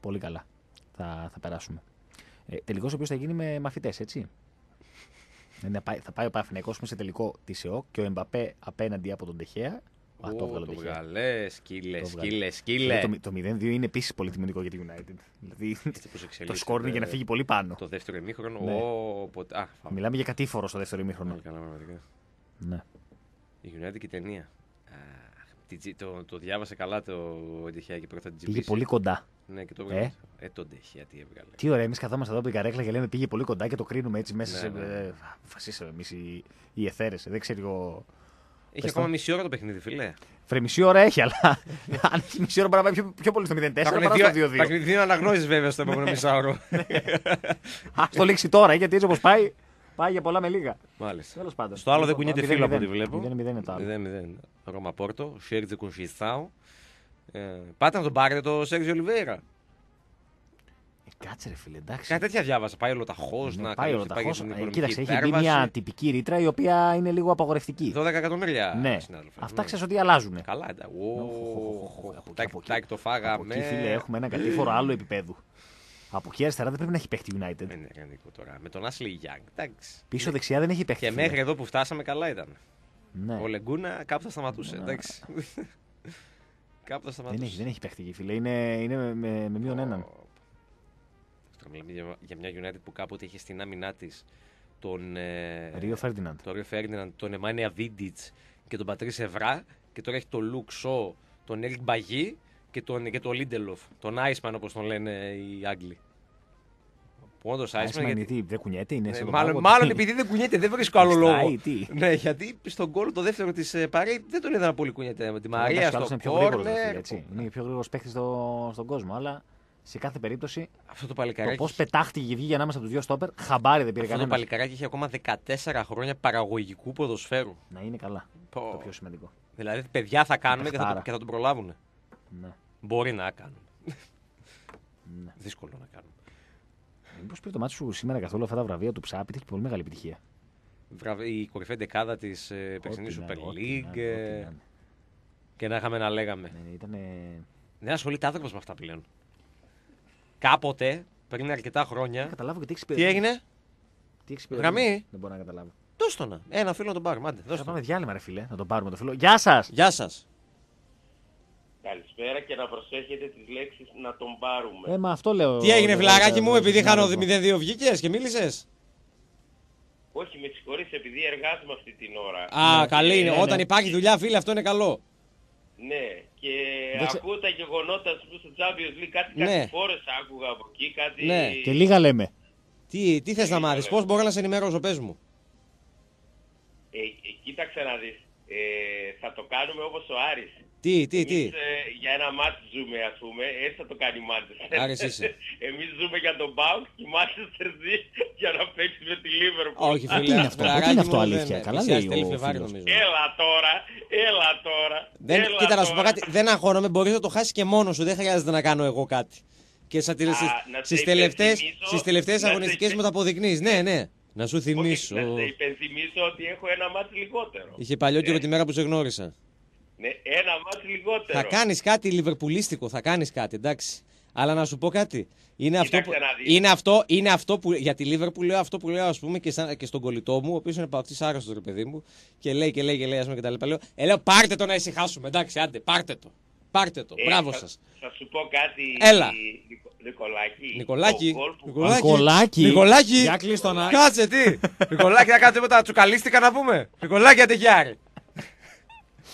Πολύ καλά. Θα, θα περάσουμε. Ε, τελικός ο οποίος θα γίνει με μαθητές, έτσι. Είναι, πάει- θα πάει ο Παναθηναϊκός σε τελικό της ΕΟΚ και ο Εμπαπέ απέναντι από τον Τεχέα. Α, το Ω, έβγαλε ο Το Τεχέα. βγαλέ, σκύλες, Το βγάλε. σκύλες, σκύλε. Το, το 0-2 είναι επίσης πολύ τιμητικό για τη United. Δηλαδή Έτσι πώς το εξελίσσεται σκόρ είναι για να φύγει πολύ πάνω. Το δεύτερο ημίχρονο. Ναι. Ω, ποτέ- Α, φάω. Μιλάμε για κατήφορο στο δεύτερο ημίχρονο. Πολύ καλά, πραγματικά. Ναι. Η United και η ταινία. Αχ, τη G- το, το διάβασε καλά το Ντεχέα και πρώτα την Πήγε τζιμπήσει. πολύ κοντά. Ναι, και το έβγαλε. Ε, τον Ντεχέα τι έβγαλε. Τι ωραία, εμείς καθόμαστε εδώ από την καρέκλα και λέμε πήγε πολύ κοντά και το κρίνουμε έτσι μέσα Ναι, σε. ναι, ναι. ε, Φασίσαμε εμείς οι, οι εθέρες. Δεν ξέρω εγώ. Έχει Πες ακόμα το. μισή ώρα το παιχνίδι, φιλέ. Φρε, μισή ώρα έχει, αλλά αν έχει μισή ώρα μπορεί να πάει πιο, πιο πολύ στο 0-4 παρά στο 2-2. Υπάρχουν δύο αναγνώσει βέβαια στο επόμενο μισάωρο. Α το λήξει τώρα, γιατί έτσι όπως πάει, πάει για πολλά με λίγα. Μάλιστα. Τέλος πάντων. Στο άλλο δεν Λοιπόν, κουνιέται 0-0. φίλο από ό,τι βλέπω. 0-0 είναι το άλλο. 0-0. Ρώμα Πόρτο, Σέρτζε Κονσιστάου. Ε, πάτε να τον πάρετε το Σέρτζε Ολιβέρα. Ε, Κάτσε ρε φίλε, εντάξει. Κάτι τέτοια διάβασα. Πάει ολοταχώ Ναι, να πάει καλύψει, ο για Ταχός. την Ε, οικονομική Κοίταξε, έχει μπει υπέρβαση. μια τυπική ρήτρα η οποία είναι λίγο απαγορευτική. 12 εκατομμύρια. Ναι, συνάδελφε. αυτά Ναι. ξέρεις ότι αλλάζουν. Καλά, εντάξει. Οχ, οχ, οχ, οχ, από εκεί, Τάκ από εκεί. τάκ το Από φάγαμε. εκεί, φίλε, έχουμε ένα κατήφορο άλλο επίπεδου. Από εκεί αριστερά δεν πρέπει να έχει παίχτη United. Δεν είναι κανονικό τώρα. Με τον Ashley Young. Εντάξει. Πίσω δεξιά δεν έχει παίχτη. Και φίλε. μέχρι εδώ που φτάσαμε καλά ήταν. Ναι. Ο Λεγκούνα κάπου θα σταματούσε. Ναι. Εντάξει. κάπου θα σταματούσε. Δεν έχει, δεν έχει παίχτη εκεί, φίλε. Είναι, είναι με, με, με μείον έναν. Τώρα μιλάμε για- για μια United που κάποτε είχε στην άμυνά της τον. ε, Ρίο Φέρντιναντ. τον Ρίο Φέρντιναντ, τον Εμάνια Βίντιτ και τον Πατρίς Εβρά. Και τώρα έχει τον Λουκ Σο, τον Έρικ Μπαγί και τον, και τον Λίντελοφ. Τον Iceman όπως τον λένε οι Άγγλοι. Όντως Iceman Iceman. είναι Γιατί... τι, δεν κουνιέται, είναι σε Ναι, τον μάλλον, πάγο, μάλλον τι. επειδή δεν κουνιέται, δεν βρίσκω άλλο Στάει, λόγο. τι. Ναι, γιατί στον γκολ το δεύτερο της ε, Παρί δεν τον είδα να πολύ κουνιέται. Με Ντι Εντάξει, Μαρία ο άλλος στο είναι πιο γρήγορος, ρε φίλε, κόρνερ. έτσι. Είναι ο πιο γρήγορος παίχτης στο, στον κόσμο. Αλλά σε κάθε περίπτωση Αυτό το το παλικαράκι. πώς πετάχτηκε και βγήκε ανάμεσα από τους δύο στόπερ, χαμπάρι δεν πήρε Αυτό το κανένας. παλικαράκι έχει ακόμα 14 χρόνια παραγωγικού ποδοσφαίρου. Να είναι καλά. Πω. Το πιο σημαντικό. Δηλαδή, παιδιά θα κάνουμε και θα, το, Παιχτάρα. και θα τον προλάβουν. Ναι. Μπορεί να κάνουν. ναι. Δύσκολο να κάνουν. Μήπως πήρε το μάτι σου σήμερα καθόλου αυτά τα βραβεία του Ψάπη, έχει πολύ μεγάλη επιτυχία. Βραβε- Η κορυφαία δεκάδα της ε, περσινή Ό,τι να Super είναι, ό,τι League. να είναι, ό,τι ε, να είναι. Και να είχαμε να λέγαμε. Ναι, ναι, ήτανε... Δεν ασχολείται άνθρωπος με αυτά πλέον. Κάποτε, πριν αρκετά χρόνια. Δεν καταλάβω και τι έχει Τι έγινε, Τι έχεις Γραμμή. Δεν μπορώ να καταλάβω. δώσ' το να. Ένα φίλο να τον πάρουμε. Άντε, Θα δώσ' το. πάμε διάλειμμα, ρε φίλε, να τον πάρουμε το φίλο. Γεια σας! Γεια σας. Καλησπέρα και να προσέχετε τις λέξεις να τον πάρουμε. Ε, μα αυτό λέω. Τι έγινε, λέω, φιλαράκι λέω, μου, λέω, επειδή λέω, χάνω συνάδελφο. 0-2 βγήκες και μίλησες; Όχι, με συγχωρείς επειδή εργάζομαι αυτή την ώρα. Α, καλή είναι. ναι, Όταν ναι. υπάρχει δουλειά, φίλε, αυτό είναι καλό. Ναι, και Δεν ξε- ακούω τα γεγονότα ας πούμε, στο Champions League, κάτι Ναι. κάτι φορές άκουγα από εκεί, κάτι... Ναι. Και λίγα λέμε. Τι, τι θες να μάθεις, πώς μπορώ να σε ενημερώσω, πες μου. Ε, ε, κοίταξε να δεις, ε, θα το κάνουμε όπως ο Άρης. Τι, τι, τι; Εμείς, ε, για ένα μάτς ζούμε ας πούμε, έτσι θα το κάνει η Manchester. Άρης είσαι. Εμείς ζούμε για τον Πάουκ και η Manchester ζει για να παίξει με τη Liverpool. Όχι, Α, φίλε. τι είναι αυτό, φιλαράκι τι είναι αυτό μου, αλήθεια, δεν- καλά πλησιάζει λέει τέλη ο Φλεβάρι, φίλος. νομίζω. Έλα τώρα, έλα τώρα. Δεν, έλα κοίτα, να σου πω τώρα. κάτι. Δεν αγχώνομαι, μπορείς να το χάσεις και μόνος σου. Δεν χρειάζεται να κάνω εγώ κάτι. Και Α, να σε στι τελευταίε υπενθυμίσω- στις τελευταίες να σε αγωνιστικές υπε- μου το αποδεικνύεις. Ναι, ναι. Να σου Όχι, θυμίσω. να σε υπενθυμίσω ότι έχω ένα μάτς λιγότερο. Είχε παλιό καιρό Ε, τη μέρα που σε γνώρισα. Ναι, ένα μάτς λιγότερο. Θα κάνεις κάτι λιβερπουλίστικο, θα κάνεις κάτι, εντάξει. Αλλά να σου πω κάτι. Είναι αυτό, που, Κοίταξε να δεις. είναι, αυτό, είναι αυτό που. Για τη Λίβερπουλ λέω αυτό που λέω, ας πούμε, και, σαν, και στον κολλητό μου, ο οποίος είναι παυτή άρρωστος, ρε παιδί μου, και λέει και λέει και λέει, ας πούμε και τα λοιπά. Λέω, ε, λέω, πάρτε το να ησυχάσουμε, εντάξει, άντε, πάρτε το. Πάρτε το. Ε, Μπράβο θα- σας. Θα σου πω κάτι, Έλα. Νικο- Νικολάκη. Νικολάκη. Το γκολ που- Νικολάκη. Νικολάκη. Νικολάκη. Για κλείστο να- Κάτσε τι. Νικολάκη, να κάνω τίποτα τσουκαλίστηκα να πούμε. Νικολάκη, αντεγιάρη.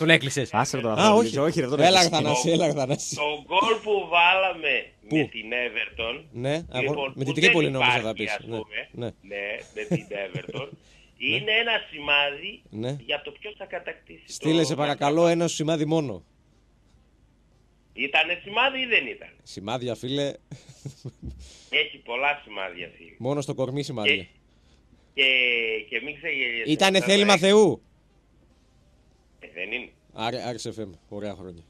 Τον έκλεισες. Άσε ρε τώρα. Α, αυτό, όχι. όχι, ρε, τώρα Έλα, έχεις. Θανάση, έλα, Θανάση. Το γκολ που βάλαμε Πού; με την Everton. Ναι, λοιπόν, αγώ- με την που Τρίπολη δεν νόμιζα υπάρχει, θα πεις. ας Ναι, πούμε, ναι. ναι, με την Everton. είναι ένα σημάδι Ναι. για το ποιος θα κατακτήσει. το Στείλε σε παρακαλώ μάτς. ένα σημάδι μόνο. Ήτανε σημάδι ή δεν ήταν; Σημάδια, φίλε. Έχει πολλά σημάδια φίλε. Μόνο στο κορμί σημάδια. Και, και, και μην ξεγελιέσαι. Ήτανε αυτά θέλημα τα- Θεού. Ε, δεν είναι. Άρε, Άρης FM. Ωραία χρόνια.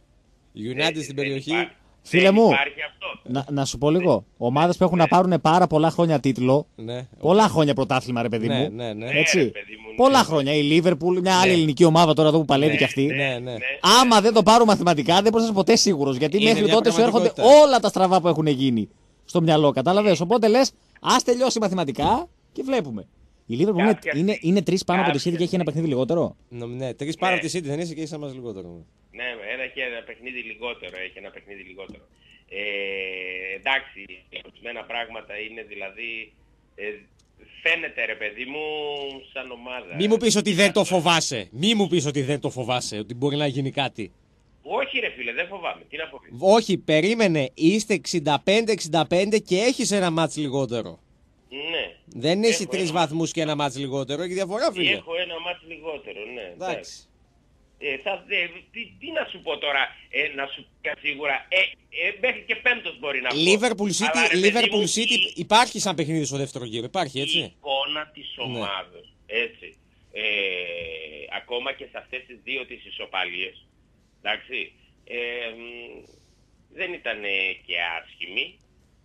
Δεν- United δεν στην περιοχή. υπάρχει. Φίλε Δεν μου. Υπάρχει αυτό. Να, να σου πω λίγο. Ομάδες που έχουν να πάρουν πάρα πολλά χρόνια τίτλο. Ναι. Πολλά χρόνια πρωτάθλημα, ρε παιδί Ναι, μου. ναι, ναι. Ναι, Έτσι. ρε, παιδί μου, ναι. Πολλά χρόνια. Η Λίβερπουλ, μια άλλη Ναι. ελληνική ομάδα τώρα εδώ που παλεύει Ναι, κι αυτή. ναι, ναι. Άμα δεν το πάρω μαθηματικά, δεν μπορεί να είσαι ποτέ σίγουρος. Γιατί Είναι μέχρι μια τότε σου έρχονται πραγματικότητα. όλα τα στραβά που έχουν γίνει στο μυαλό. Κατάλαβες; Οπότε λες, ας τελειώσει μαθηματικά και βλέπουμε. Η Λίβερπουλ είναι, Κάποια είναι, είναι τρεις πάνω από τη κάποια City και έχει ένα παιχνίδι λιγότερο. Νο- Ναι, τρεις πάνω από τη City δεν είσαι και είσαι μα λιγότερο. Ναι, ένα έχει ένα παιχνίδι λιγότερο. Έχει ένα παιχνίδι λιγότερο. Ε, εντάξει, ορισμένα πράγματα είναι δηλαδή. Ε, φαίνεται ρε παιδί μου σαν ομάδα. Μη μου πεις ότι δεν το φοβάσαι. Μη μου πεις ότι δεν το φοβάσαι, ότι μπορεί να γίνει κάτι. Όχι ρε φίλε, δεν φοβάμαι. Τι να φοβηθώ. Όχι, περίμενε. Είστε 65-65 και έχεις ένα μάτς λιγότερο. Ναι. Δεν έχει Έχω τρεις ένα- βαθμούς και ένα μάτς λιγότερο. Έχει διαφορά, φίλε. Έχω ένα μάτς λιγότερο, ναι. Εντάξει. Ε, θα, ε, τι, τι να σου πω τώρα, ε, να σου πω σίγουρα, ε, ε, μέχρι και πέμπτος μπορεί να πω. Liverpool Αλλά, City, ρε παιδί Liverpool μου, City η- υπάρχει σαν παιχνίδι στο δεύτερο γύρο. Υπάρχει, η έτσι. εικόνα της Ναι. ομάδος, έτσι. Ε, ακόμα και σε αυτές τις δύο τις ισοπαλίες, εντάξει, ε, μ, δεν ήταν και άσχημη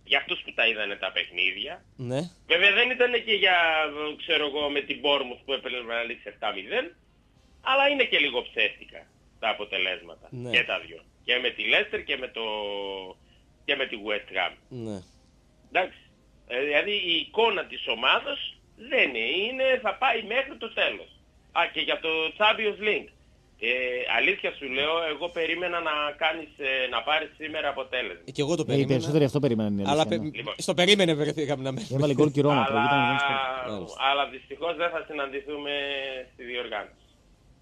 για αυτούς που τα είδανε τα παιχνίδια. Ναι. Βέβαια δεν ήταν και για, ε, ξέρω εγώ, με την Bournemouth που έπαιρνε να λήξει 7-0, αλλά είναι και λίγο ψεύτικα τα αποτελέσματα. Ναι. Και τα δυο. Και με τη Leicester και με, το... και με τη West Ham. ναι. Εντάξει. Ε, δηλαδή η εικόνα της ομάδας δεν είναι, θα πάει μέχρι το τέλος. Α, και για το Champions League. Ε, αλήθεια σου λέω, εγώ περίμενα να κάνεις, ε, να πάρεις σήμερα αποτέλεσμα. Και εγώ το Ε, οι περίμενα. περισσότεροι αυτό περίμεναν. η Αλλά αλήθεια πε- είναι. Λοιπόν. στο περίμενε βρεθήκαμε να μένουμε. Έβαλε γκολ και η Ρώμα. αλλά, προηγείται να γίνει στο- Μάλιστα. αλλά δυστυχώς δεν θα συναντηθούμε στη διοργάνωση.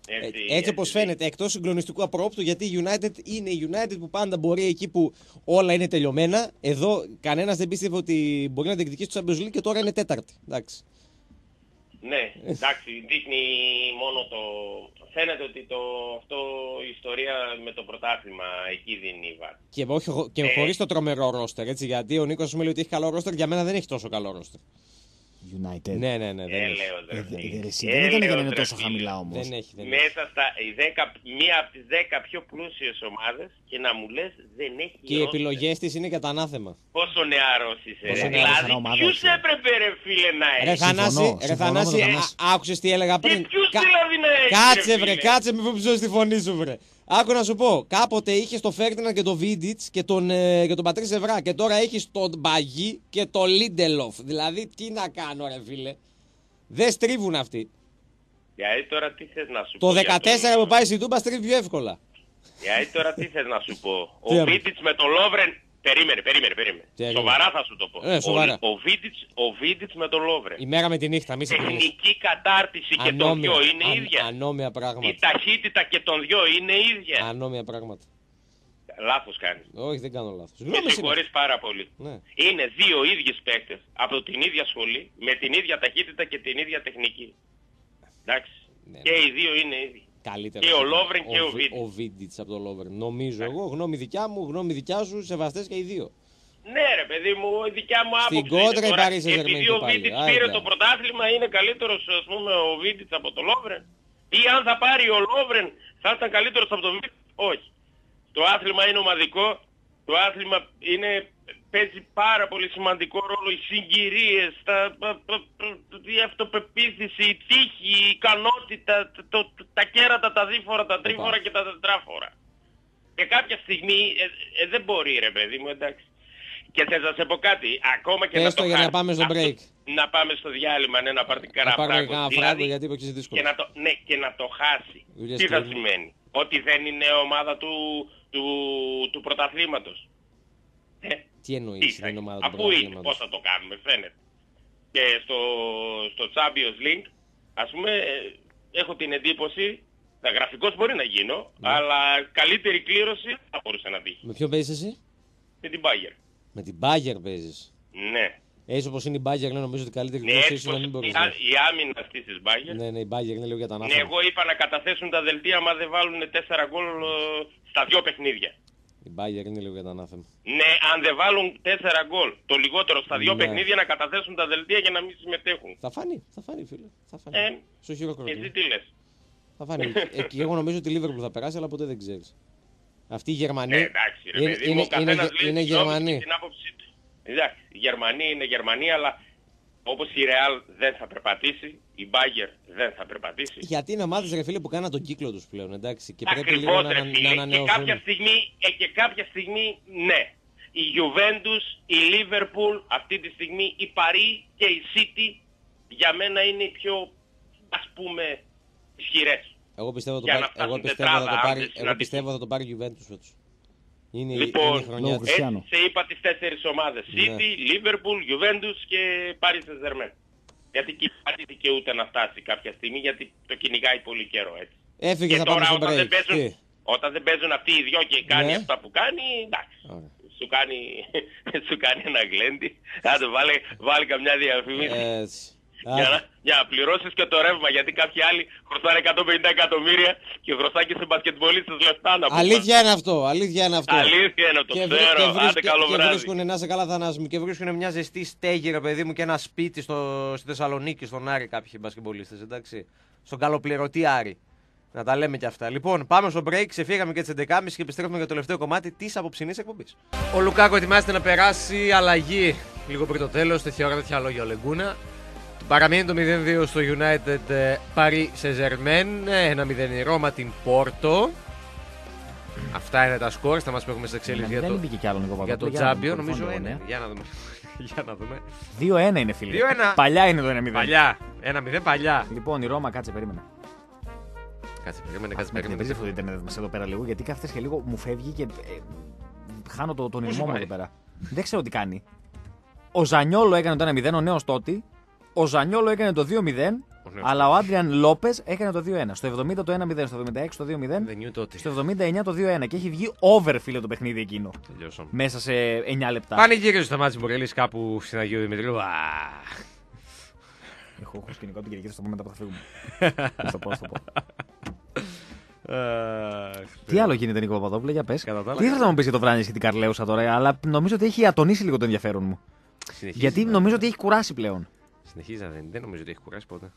Ε, Έτσι, έτσι όπως φαίνεται, εκτός συγκλονιστικού απρόπτου, γιατί η United είναι η United που πάντα μπορεί εκεί που όλα είναι τελειωμένα. Εδώ κανένας δεν πίστευε ότι μπορεί να διεκδικήσει το Champions League και τώρα είναι τέταρτη. Εντάξει. Ναι, εντάξει, δείχνει μόνο το... Φαίνεται ότι το... αυτό η ιστορία με το πρωτάθλημα εκεί δίνει η βάση. Και, όχι, χω- και Ε. χωρίς το τρομερό ρόστερ, έτσι. Γιατί ο Νίκος μου λέει ότι έχει καλό ρόστερ, για μένα δεν έχει τόσο καλό ρόστερ. United. Ναι, ναι, ναι. Δεν Ε, έχει. λέω, Ε, ρε δε- φίλε. δε- εσύ Ε, δεν ήταν για λέω, να είναι ρε τόσο φίλε. χαμηλά όμως. Δεν έχει. Δεν έχει. Μέσα στα οι 10, μία από τις 10 πιο πλούσιες ομάδες και να μου λες δεν έχει Και οι ρόστερ. επιλογές της είναι κατά ανάθεμα. Πόσο νεαρός είσαι. Πόσο ρε. νεαρός Δηλαδή είναι ομάδα, ποιους έτσι. έπρεπε ρε φίλε να Ρε έχεις; Θανάση, ρε συμφωνώ με Θανάση, τον Θανάση. άκουσες τι έλεγα πριν. Και ποιους Κα- δηλαδή να έχεις Κάτσε ρε βρε, φίλε; κάτσε με ψώσει τη φωνή σου βρε. Άκου να σου πω, κάποτε είχες το Φέρτινα και το Βίντιτς και τον, ε, και τον Πατρίς Σεβρά και τώρα έχεις τον Μπαγί και το Λίντελοφ. Δηλαδή, τι να κάνω, ρε φίλε. Δεν στρίβουν αυτοί. Γιατί τώρα τι θες να σου Το πω. για 14 τον- που πάει στην Τούμπα στρίβει πιο εύκολα. Γιατί τώρα τι θες να σου πω; Τι Ο άμα. Βίτιτς με το Λόβρεν... Περίμενε, περίμενε, περίμενε. Τι έγινε; Σοβαρά θα σου το πω. Ε, σοβαρά. Ο, ο, Βίτιτς, ο Βίτιτς με το Λόβρεν. Η μέρα με τη νύχτα, μη σε πίνεις. Τεχνική κατάρτιση και των Ανώμια, δυο είναι αν- ίδια. ανώμια Η πράγματα. ταχύτητα και των δυο είναι ίδια. Ανώμια πράγματα. Λάθος κάνεις. Όχι, δεν κάνω λάθος. Με συγχωρείς πάρα πολύ. Ναι. Είναι δύο ίδιες παίκτες από την ίδια σχολή, με την ίδια ταχύτητα και την ίδια τεχνική. Εντάξει. Ναι, Και οι δύο είναι ίδιοι. Καλύτερο. Και ο Λόβρεν και ο Βι- Βίντιτς. Ο Βίντιτ από το Λόβρεν. Νομίζω εγώ, γνώμη δικιά μου, γνώμη δικιά σου, σεβαστές και οι δύο. Ναι ρε παιδί μου, η δικιά μου Στην άποψη κόντρα είναι η τώρα, Paris Saint-Germain Επειδή και ο πάλι. Βίτιτς Άντε. πήρε το πρωτάθλημα είναι καλύτερος ας πούμε ο Βίτιτς από το Λόβρεν. Ή αν θα πάρει ο Λόβρεν θα ήταν καλύτερος από τον Βίτιτς. Όχι. Το άθλημα είναι ομαδικό. Το άθλημα είναι, παίζει πάρα πολύ σημαντικό ρόλο οι συγκυρίες, τα, πα- πα- πα- η αυτοπεποίθηση, η τύχη, η ικανότητα, το, το- τα κέρατα, τα δίφορα, τα τρίφορα και τα τετράφορα. Και κάποια στιγμή ε, ε, δεν μπορεί ρε παιδί μου, εντάξει. Και θες να σε πω κάτι, ακόμα και Πες να το το για να χάσει- πάμε στο αυτό- break. Να πάμε στο διάλειμμα, ναι, να πάρει Να κανένα πάρουμε φράγκο. κανένα Δηλαδή, φράγκο γιατί είπε εξή δύσκολο. και να το, ναι, και να το χάσει. Δουλειές Τι θα κάνουμε. σημαίνει; Ότι δεν είναι ομάδα του, του, του πρωταθλήματος. Ε, Τι εννοείς τι στην θα είναι είναι. ομάδα του Αφού είναι, πρωταθλήματος. πώς θα το κάνουμε, φαίνεται. Και στο, στο Champions League, ας πούμε, ε, έχω την εντύπωση, τα γραφικός μπορεί να γίνω, Ναι. αλλά καλύτερη κλήρωση θα μπορούσε να τύχει. Με ποιον παίζεις εσύ; Με την Bayern. Με την Bagger παίζεις. Ναι. Έτσι όπω είναι η Bagger, ναι, νομίζω ότι καλύτερη Ναι, γνώση έτσι ίσω να πως μην μπορείς η, να ά- η άμυνα αυτής της Bayern. Ναι, ναι, η Bagger είναι λίγο για τα Ναι, ανάθεμα. εγώ είπα να καταθέσουν τα δελτία άμα δεν βάλουν 4 γκολ ε, στα δύο παιχνίδια. Η Bagger είναι λίγο για τα ανάθεμα. Ναι, αν δεν βάλουν 4 γκολ το λιγότερο στα δύο Ναι. παιχνίδια να καταθέσουν τα δελτία για να μην συμμετέχουν. Θα φανεί, θα φανεί, φίλε. Θα φανεί. Ε, Στο χειροκρότημα. Εσύ τι λες; Θα φανεί. ε, και εγώ νομίζω ότι η Liverpool θα περάσει, αλλά ποτέ δεν ξέρεις. Αυτή η Γερμανή. Ε, εντάξει, ρε είναι, παιδί μου, είναι, ο είναι, καθένας λέει είναι τη γνώμη του και Γερμανή. την άποψή του. Εντάξει, η Γερμανία είναι Γερμανία, αλλά όπως η Real δεν θα περπατήσει, η Bayern δεν θα περπατήσει. Γιατί είναι ομάδες, ρε φίλε, που κάναν τον κύκλο τους πλέον, εντάξει. Και πρέπει λίγο Ακριβώς να, ρε ανα- φίλε. να Και ανανεωθούν. κάποια στιγμή, ε, και κάποια στιγμή ναι. Η Juventus, η Liverpool, αυτή τη στιγμή η Paris και η City για μένα είναι οι πιο ας πούμε ισχυρές. Εγώ πιστεύω, το Για να πάρει, φτάσουν εγώ, πιστεύω θα το τετράδα, αν πάρει, δεν εγώ συναντηθούν. πιστεύω θα το πάρει η Juventus φέτος. Είναι, η- Λοιπόν, είναι η χρονιά λόγω της. Χριστιανού. Έτσι σε είπα τις τέσσερις ομάδες. Ναι. City, Liverpool, Juventus και Paris Saint-Germain. Γιατί και η Paris δικαιούται να φτάσει κάποια στιγμή γιατί το κυνηγάει πολύ καιρό έτσι. Έφυγε, Και θα πάμε τώρα στο όταν δεν, break. παίζουν, Τι; όταν δεν παίζουν αυτοί οι δυο και κάνει Ναι. αυτά που κάνει, εντάξει. Ωραία. Σου κάνει, σου κάνει ένα γλέντι. Άντε βάλε, βάλε καμιά διαφήμιση. Έτσι. Για να, Άντε. για να πληρώσεις και το ρεύμα, γιατί κάποιοι άλλοι χρωστάνε 150 εκατομμύρια και χρωστάνε και σε μπασκετμπολίστες λεφτά να πούμε. Αλήθεια είναι αυτό, αλήθεια είναι αυτό. Αλήθεια είναι, το βρι- ξέρω. Άντε βρίσκε- καλό και βράδυ. βρίσκουν, να σε καλά Θανάση μου, και βρίσκουν μια ζεστή στέγη ρε παιδί μου και ένα σπίτι στο, στη Θεσσαλονίκη, στον Άρη κάποιοι μπασκεμπολίστες, εντάξει. Στον καλοπληρωτή Άρη. Να τα λέμε και αυτά. Λοιπόν, πάμε στο break, ξεφύγαμε και τις 11.30 και επιστρέφουμε για το τελευταίο κομμάτι της απόψινή εκπομπής. Ο Λουκάκο ετοιμάζεται να περάσει αλλαγή λίγο πριν το τέλος. Τέτοια ώρα, τέτοια λόγια ο Λεγκούνα. Παραμένει το 0-2 στο United ε, Paris Saint-Germain. 1-0 η Ρώμα την Πόρτο. Αυτά είναι τα σκορ. Θα μας που έχουμε σε εξέλιξη για δεν το, μπήκε κι άλλο Νικό για το Παπαδόπουλο. Τζάμπιο. να δούμε, Νομίζω κορυφώνει είναι. το Για να δούμε. Για να δούμε. 2-1 είναι φίλε. 2-1. Παλιά είναι το 1-0. Παλιά. 1-0 παλιά. Λοιπόν, η Ρώμα, κάτσε, περίμενε. Κάτσε, περίμενε, Κάτσε κάτσε, με περίμενε. εκνευρίζει αυτό το Ιντερνετ μας εδώ πέρα λίγο, γιατί κάθεσαι και λίγο μου φεύγει και ε, χάνω το, τον Πού σου ηρμό μου πάει; εδώ πέρα. Δεν ξέρω τι κάνει. Ο Ζανιόλο έκανε το 1-0, ο νέος Τότι. Ο Ζανιόλο έκανε το 2-0, νέος αλλά ο Άντριαν Λόπες έκανε το 2-1. Στο 70 το 1-0, στο 76 το 2-0, Δεν είναι τότε. στο 79 το 2-1. Και έχει βγει over, φίλε, το παιχνίδι εκείνο. Τελειώσαμε. Μέσα σε 9 λεπτά. Πανηγύριζε στο μάτι Μπορέλη κάπου στην Αγίου Δημητρίου. Α, Έχω, έχω σκηνικό την Κυριακή, θα το πω μετά που θα φύγουμε. Θα το πω, θα το πω. Αχ, Τι άλλο γίνεται, Νίκο Παπαδόπουλο, για πες. Κατά τα άλλα, Τι ήθελα να μου πεις για το Βράνι και την Καρλέουσα τώρα, αλλά νομίζω ότι έχει ατονίσει λίγο το ενδιαφέρον μου. συνεχίζει Γιατί να- νομίζω ότι έχει κουράσει πλέον. Συνεχίζει να δεν, δεν νομίζω ότι έχει κουράσει ποτέ.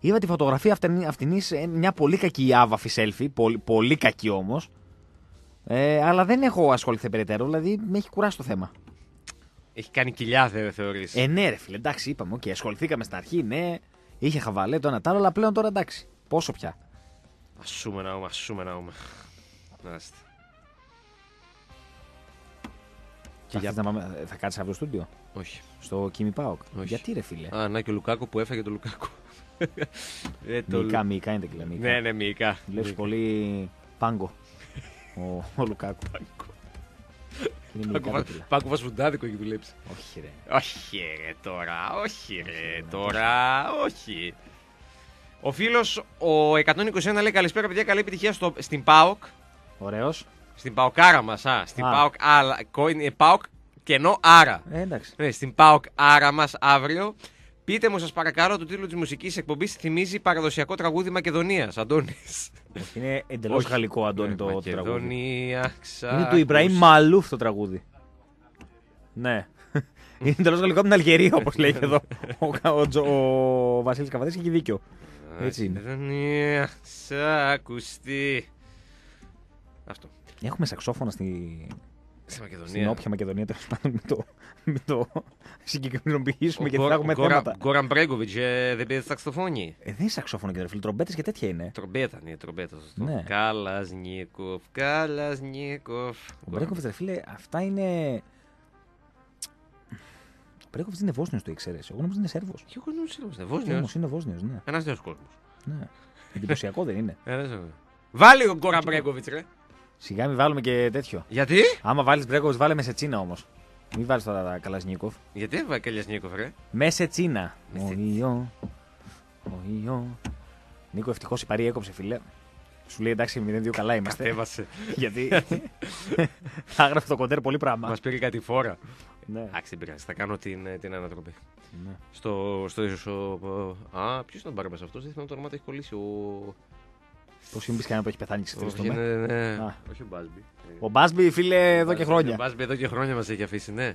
Είδα τη φωτογραφία αυτήν μια πολύ κακή άβαφη selfie, πολύ, πολύ κακή όμως. Ε, αλλά δεν έχω ασχοληθεί περαιτέρω, δηλαδή με έχει κουράσει το θέμα. Έχει κάνει κοιλιά, θε, θεωρείς. Ε, ναι, ρε φίλε, εντάξει, είπαμε, οκ, ασχοληθήκαμε στην αρχή, ναι, είχε χαβαλέ το ένα τ' άλλο, αλλά πλέον τώρα εντάξει. Πόσο πια. Ας ούμε να ούμε, ας ούμε να ούμε. Να είστε. Και για... να πάμε, θα κάτσεις αύριο στο στούντιο, Όχι. στο Κύμη ΠΑΟΚ. Όχι. Γιατί ρε φίλε; Α, να και ο Λουκάκου που έφαγε το Λουκάκου. ε, το... Μυϊκά, μυϊκά είναι τα κιλά μυϊκά. Ναι, ναι, μυϊκά. Βλέπει πολύ πάγκο. Ο, ο Λουκάκου. Είναι μυϊκά τα κιλά. Πάκου Βασφουντάδικο έχει δουλέψει. Όχι ρε. Όχι ρε τώρα, όχι ρε τώρα, όχι. Ο φίλος ο 121 λέει καλησπέρα παιδιά, καλή επιτυχία στο, στην ΠΑΟΚ. Ωραίος. Στην ΠΑΟΚάρα μας, α. Στην Α. ΠΑΟΚ, αλλά, κο- είναι ΠΑΟΚ κενό άρα. Ε, εντάξει. Ναι, στην ΠΑΟΚ άρα μας αύριο. Πείτε μου, σας παρακαλώ, το τίτλο της μουσικής εκπομπής θυμίζει παραδοσιακό τραγούδι Μακεδονίας. Αντώνης. Όχι, είναι εντελώς γαλλικό, Αντώνη, το, το τραγούδι. Μακεδονία, Είναι του Ιμπραήμ Μαλούφ το τραγούδι. Ναι. Είναι εντελώς γαλλικό από την Αλγερία, όπως λέει και εδώ. Ο, ο, Τζο- ο Βασίλης Καβαδί έχει δίκιο. Έτσι είναι. Μακεδονία, σ' ακουστεί. Αυτό. Έχουμε σαξόφωνα στη, Στη Μακεδονία. στην όποια Μακεδονία τέλος πάντων με το, με το συγκεκριμενοποιήσουμε Ο γιατί θα έχουμε Γκόρα- θέματα. Γκόραν Μπρέγκοβιτ ε, δεν παίζει σαξοφόνι. Ε, δεν είναι σαξόφωνο και φίλε, τρομπέτες και τέτοια είναι. Τρομπέτα, ναι, τρομπέτα. σωστό. Ναι. Καλασνίκοφ, Καλασνίκοφ. Ο Μπρέκοβιτ, ρε φίλε, αυτά είναι. Ο Μπρέκοβιτ είναι Βόσνιος, το ήξερες. Εγώ νομίζω είναι Σέρβος. Και εγώ νομίζω ότι είναι Όμω Βόσνιος. είναι Βόσνιος, ναι. Ένας νέος κόσμος. ναι. Εντυπωσιακό δεν είναι. Ένας νέος. Βάλει ο Γκόραν Μπρέγκοβιτ, ρε. Σιγά μην βάλουμε και τέτοιο. Γιατί; Άμα βάλεις Μπρέκοβιτς, βάλε με σε Τσίνα όμως. Μην βάλεις τώρα τα Καλασνίκοφ. Γιατί έβαλε Καλιασνίκοφ, ρε; Με σε Τσίνα. Με σε- Ο Ιω. Ο Ιω. Νίκο, ευτυχώς η Παρή έκοψε, φίλε. Σου λέει εντάξει, 0-2 καλά είμαστε. Κατέβασε. γιατί; Θα έγραφε το κοντέρ πολύ πράγμα. Μας πήρε κάτι φόρα. Ναι. Εντάξει, δεν πειράζει. Θα κάνω την, ε, την ανατροπή. ναι. Στο. στο, στο α, ποιος ήταν ο μπάρμπας αυτός, δεν θυμάμαι το όνομα του, έχει κολλήσει. Ο. Πώ είναι κανένα που έχει πεθάνει και Όχι, ξεφτυλιστούμε. ναι, ναι. Α. Όχι ο Μπάσμπι. Ο Μπάσμπι, φίλε, εδώ και Ο χρόνια. Μπάσμπι εδώ και χρόνια μας έχει αφήσει, ναι.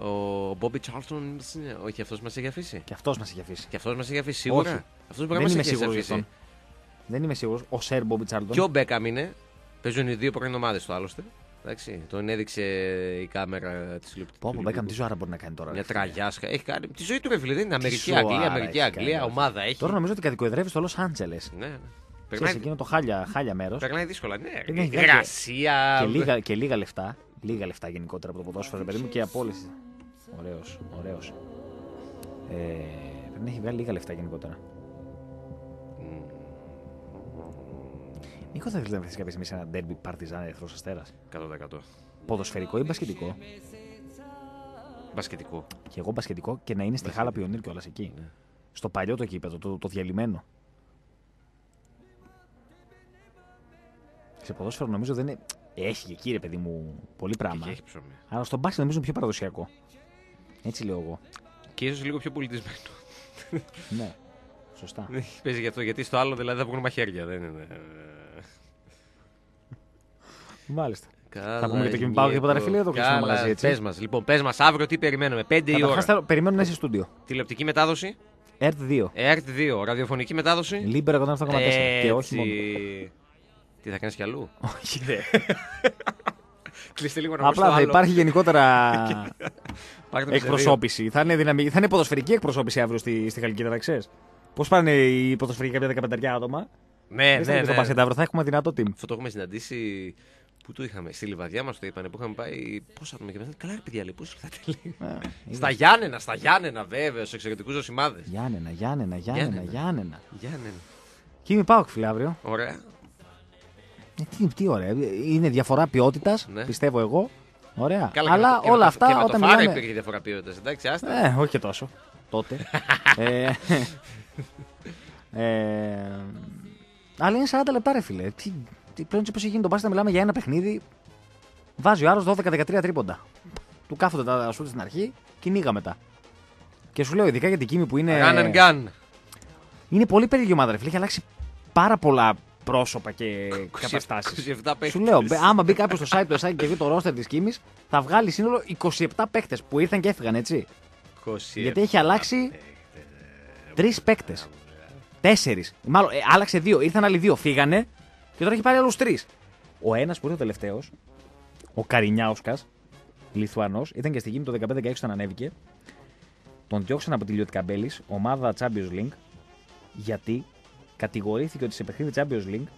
Ο Μπόμπι Τσάρλτον, όχι αυτός μας έχει αφήσει. Και αυτός μας έχει αφήσει. Και αυτός μας έχει αφήσει σίγουρα. Όχι. Αυτός μπορεί να Δεν μα είμαι έχει σίγουρος γι' αφήσει. αυτόν. Δεν είμαι σίγουρος. Ο Σερ Μπόμπι Τσάρλτον. Και ο Μπέκαμ είναι. Παίζουν οι δύο πρώην ομάδες του άλλωστε. Εντάξει, τον έδειξε η κάμερα της τηλεοπτική. Πω, πω, Μπέκαμ, τι ζωάρα μπορεί να κάνει τώρα. Μια ρε φίλε. τραγιάσκα. Έχει κάνει τη ζωή του ρε φίλε. Δεν είναι Αμερική, ζωάρα Αγγλία, έχει Αμερική, κάνει, Αγγλία. ρε. Ομάδα έχει. Τώρα νομίζω ότι κατοικοεδρεύει στο Λο Άντζελε. Ναι, ναι. Ξέρεις, Περνάει, εκείνο το χάλια, χάλια μέρος. περνάει δύσκολα. Ναι, Δεν έχει βγάλει Γρασία. Και λίγα, και λίγα λεφτά. Λίγα λεφτά γενικότερα από το ποδόσφαιρο, ρε παιδί μου, και από όλες. Ωραίος, ωραίος. Ε, πρέπει να έχει βγάλει λίγα λεφτά γενικότερα. Νίκο, θα ήθελε να βρεθείς κάποια στιγμή σε ένα ντέρμπι παρτιζάν εχθρό αστέρας; 100%. Ποδοσφαιρικό ή μπασκετικό; Μπασκετικό. Και εγώ μπασκετικό και να είναι στη Χάλα Πιονίρ κιόλας εκεί. Ναι. Στο παλιό το κήπεδο, το, το διαλυμένο. Σε ποδόσφαιρο νομίζω δεν είναι. Έχει και εκεί ρε παιδί μου πολύ πράγμα. Και έχει ψωμί. Αλλά στο μπάσκετ νομίζω είναι πιο παραδοσιακό. Έτσι λέω εγώ. Και ίσως λίγο πιο πολιτισμένο. Ναι. Σωστά. Παίζει γι' αυτό. Γιατί στο άλλο δηλαδή θα βγουν μαχαίρια. Δεν είναι. Μάλιστα. Καλά, πούμε για το Κύμη ΠΑΟΚ τίποτα, ρε φίλε, ή το κλείσουμε μαγαζί, έτσι; Πες μας, λοιπόν, πες μας αύριο τι περιμένουμε. 5 η ώρα. Καταρχάς θέλω- περιμένω να είσαι στούντιο. Τηλεοπτική μετάδοση. ΕΡΤ 2. ΕΡΤ 2. Ραδιοφωνική μετάδοση. Λίμπερο 107,4. Και όχι μόνο. Έτσι. Τι θα κάνεις κι αλλού; Όχι, δε. Κλείστε λίγο να Απλά θα υπάρχει γενικότερα Πάρτε με σε δύο. εκπροσώπηση. Θα είναι, δυναμική, θα είναι ποδοσφαιρική εκπροσώπηση αύριο στη, στη Χαλκίδα, να ξέρεις. Πώς πάνε οι ποδοσφαιρικοί κάποια 15 άτομα; Ναι, Δεν θα ναι, είναι στο ναι. μπάσκετ αύριο, θα έχουμε δυνατό team. Αυτό το έχουμε συναντήσει. Πού το είχαμε, στη Λιβαδιά μας το είπανε που είχαμε πάει. Πόσα άτομα και μετά. Καλά, ρε παιδιά, λέει, πώς ήρθατε. λέει. Ε, Στα Γιάννενα, στα Γιάννενα, βέβαια, στους εξαιρετικούς δοσημάδες. Γιάννενα, Γιάννενα, Γιάννενα, Γιάννενα. Γιάννενα. Γιάννενα. Και είμαι πάω φίλε αύριο. Ωραία. Ε, τι, τι ωραία. Είναι διαφορά ποιότητας, Ναι. πιστεύω εγώ. Ωραία. Καλά, Αλλά και με το- όλα και με το- αυτά και με όταν το φάρα μιλάμε. υπήρχε διαφορά ποιότητας. Εντάξει, άστα. Ε, όχι και τόσο. τότε. ε, ε, αλλά είναι 40 λεπτά, ρε φίλε. Τι, τι, πλέον έτσι πώ έχει γίνει το μπάσκετ, να μιλάμε για ένα παιχνίδι. Βάζει ο άλλος 12-13 τρίποντα. Του κάθονται τα σούτ στην αρχή, κυνήγα μετά. Και σου λέω, ειδικά για την Κίμη που είναι. Run and gun. Είναι πολύ περίεργη ομάδα, ρε φίλε. Έχει αλλάξει πάρα πολλά πρόσωπα και καταστάσεις. 27 παίκτες. Σου λέω, μπε- άμα μπει κάποιος στο site του Εσάκη και δει το ρόστερ της Κίμης, θα βγάλει σύνολο 27 παίκτες που ήρθαν και έφυγαν, έτσι. 27 Γιατί έχει αλλάξει παίκτες. τρεις παίκτες. Τέσσερις. Μάλλον ε, άλλαξε δύο. Ήρθαν άλλοι δύο, φύγανε και τώρα έχει πάρει άλλους τρεις. Ο ένας που ήρθε ο τελευταίος, ο Καρινιάουσκας, Λιθουανός, ήταν και στη γήμη το 15-16 όταν ανέβηκε. Τον διώξαν από τη Λιώτη Καμπέλη, ομάδα Champions League, γιατί; Κατηγορήθηκε ότι σε παιχνίδι Champions League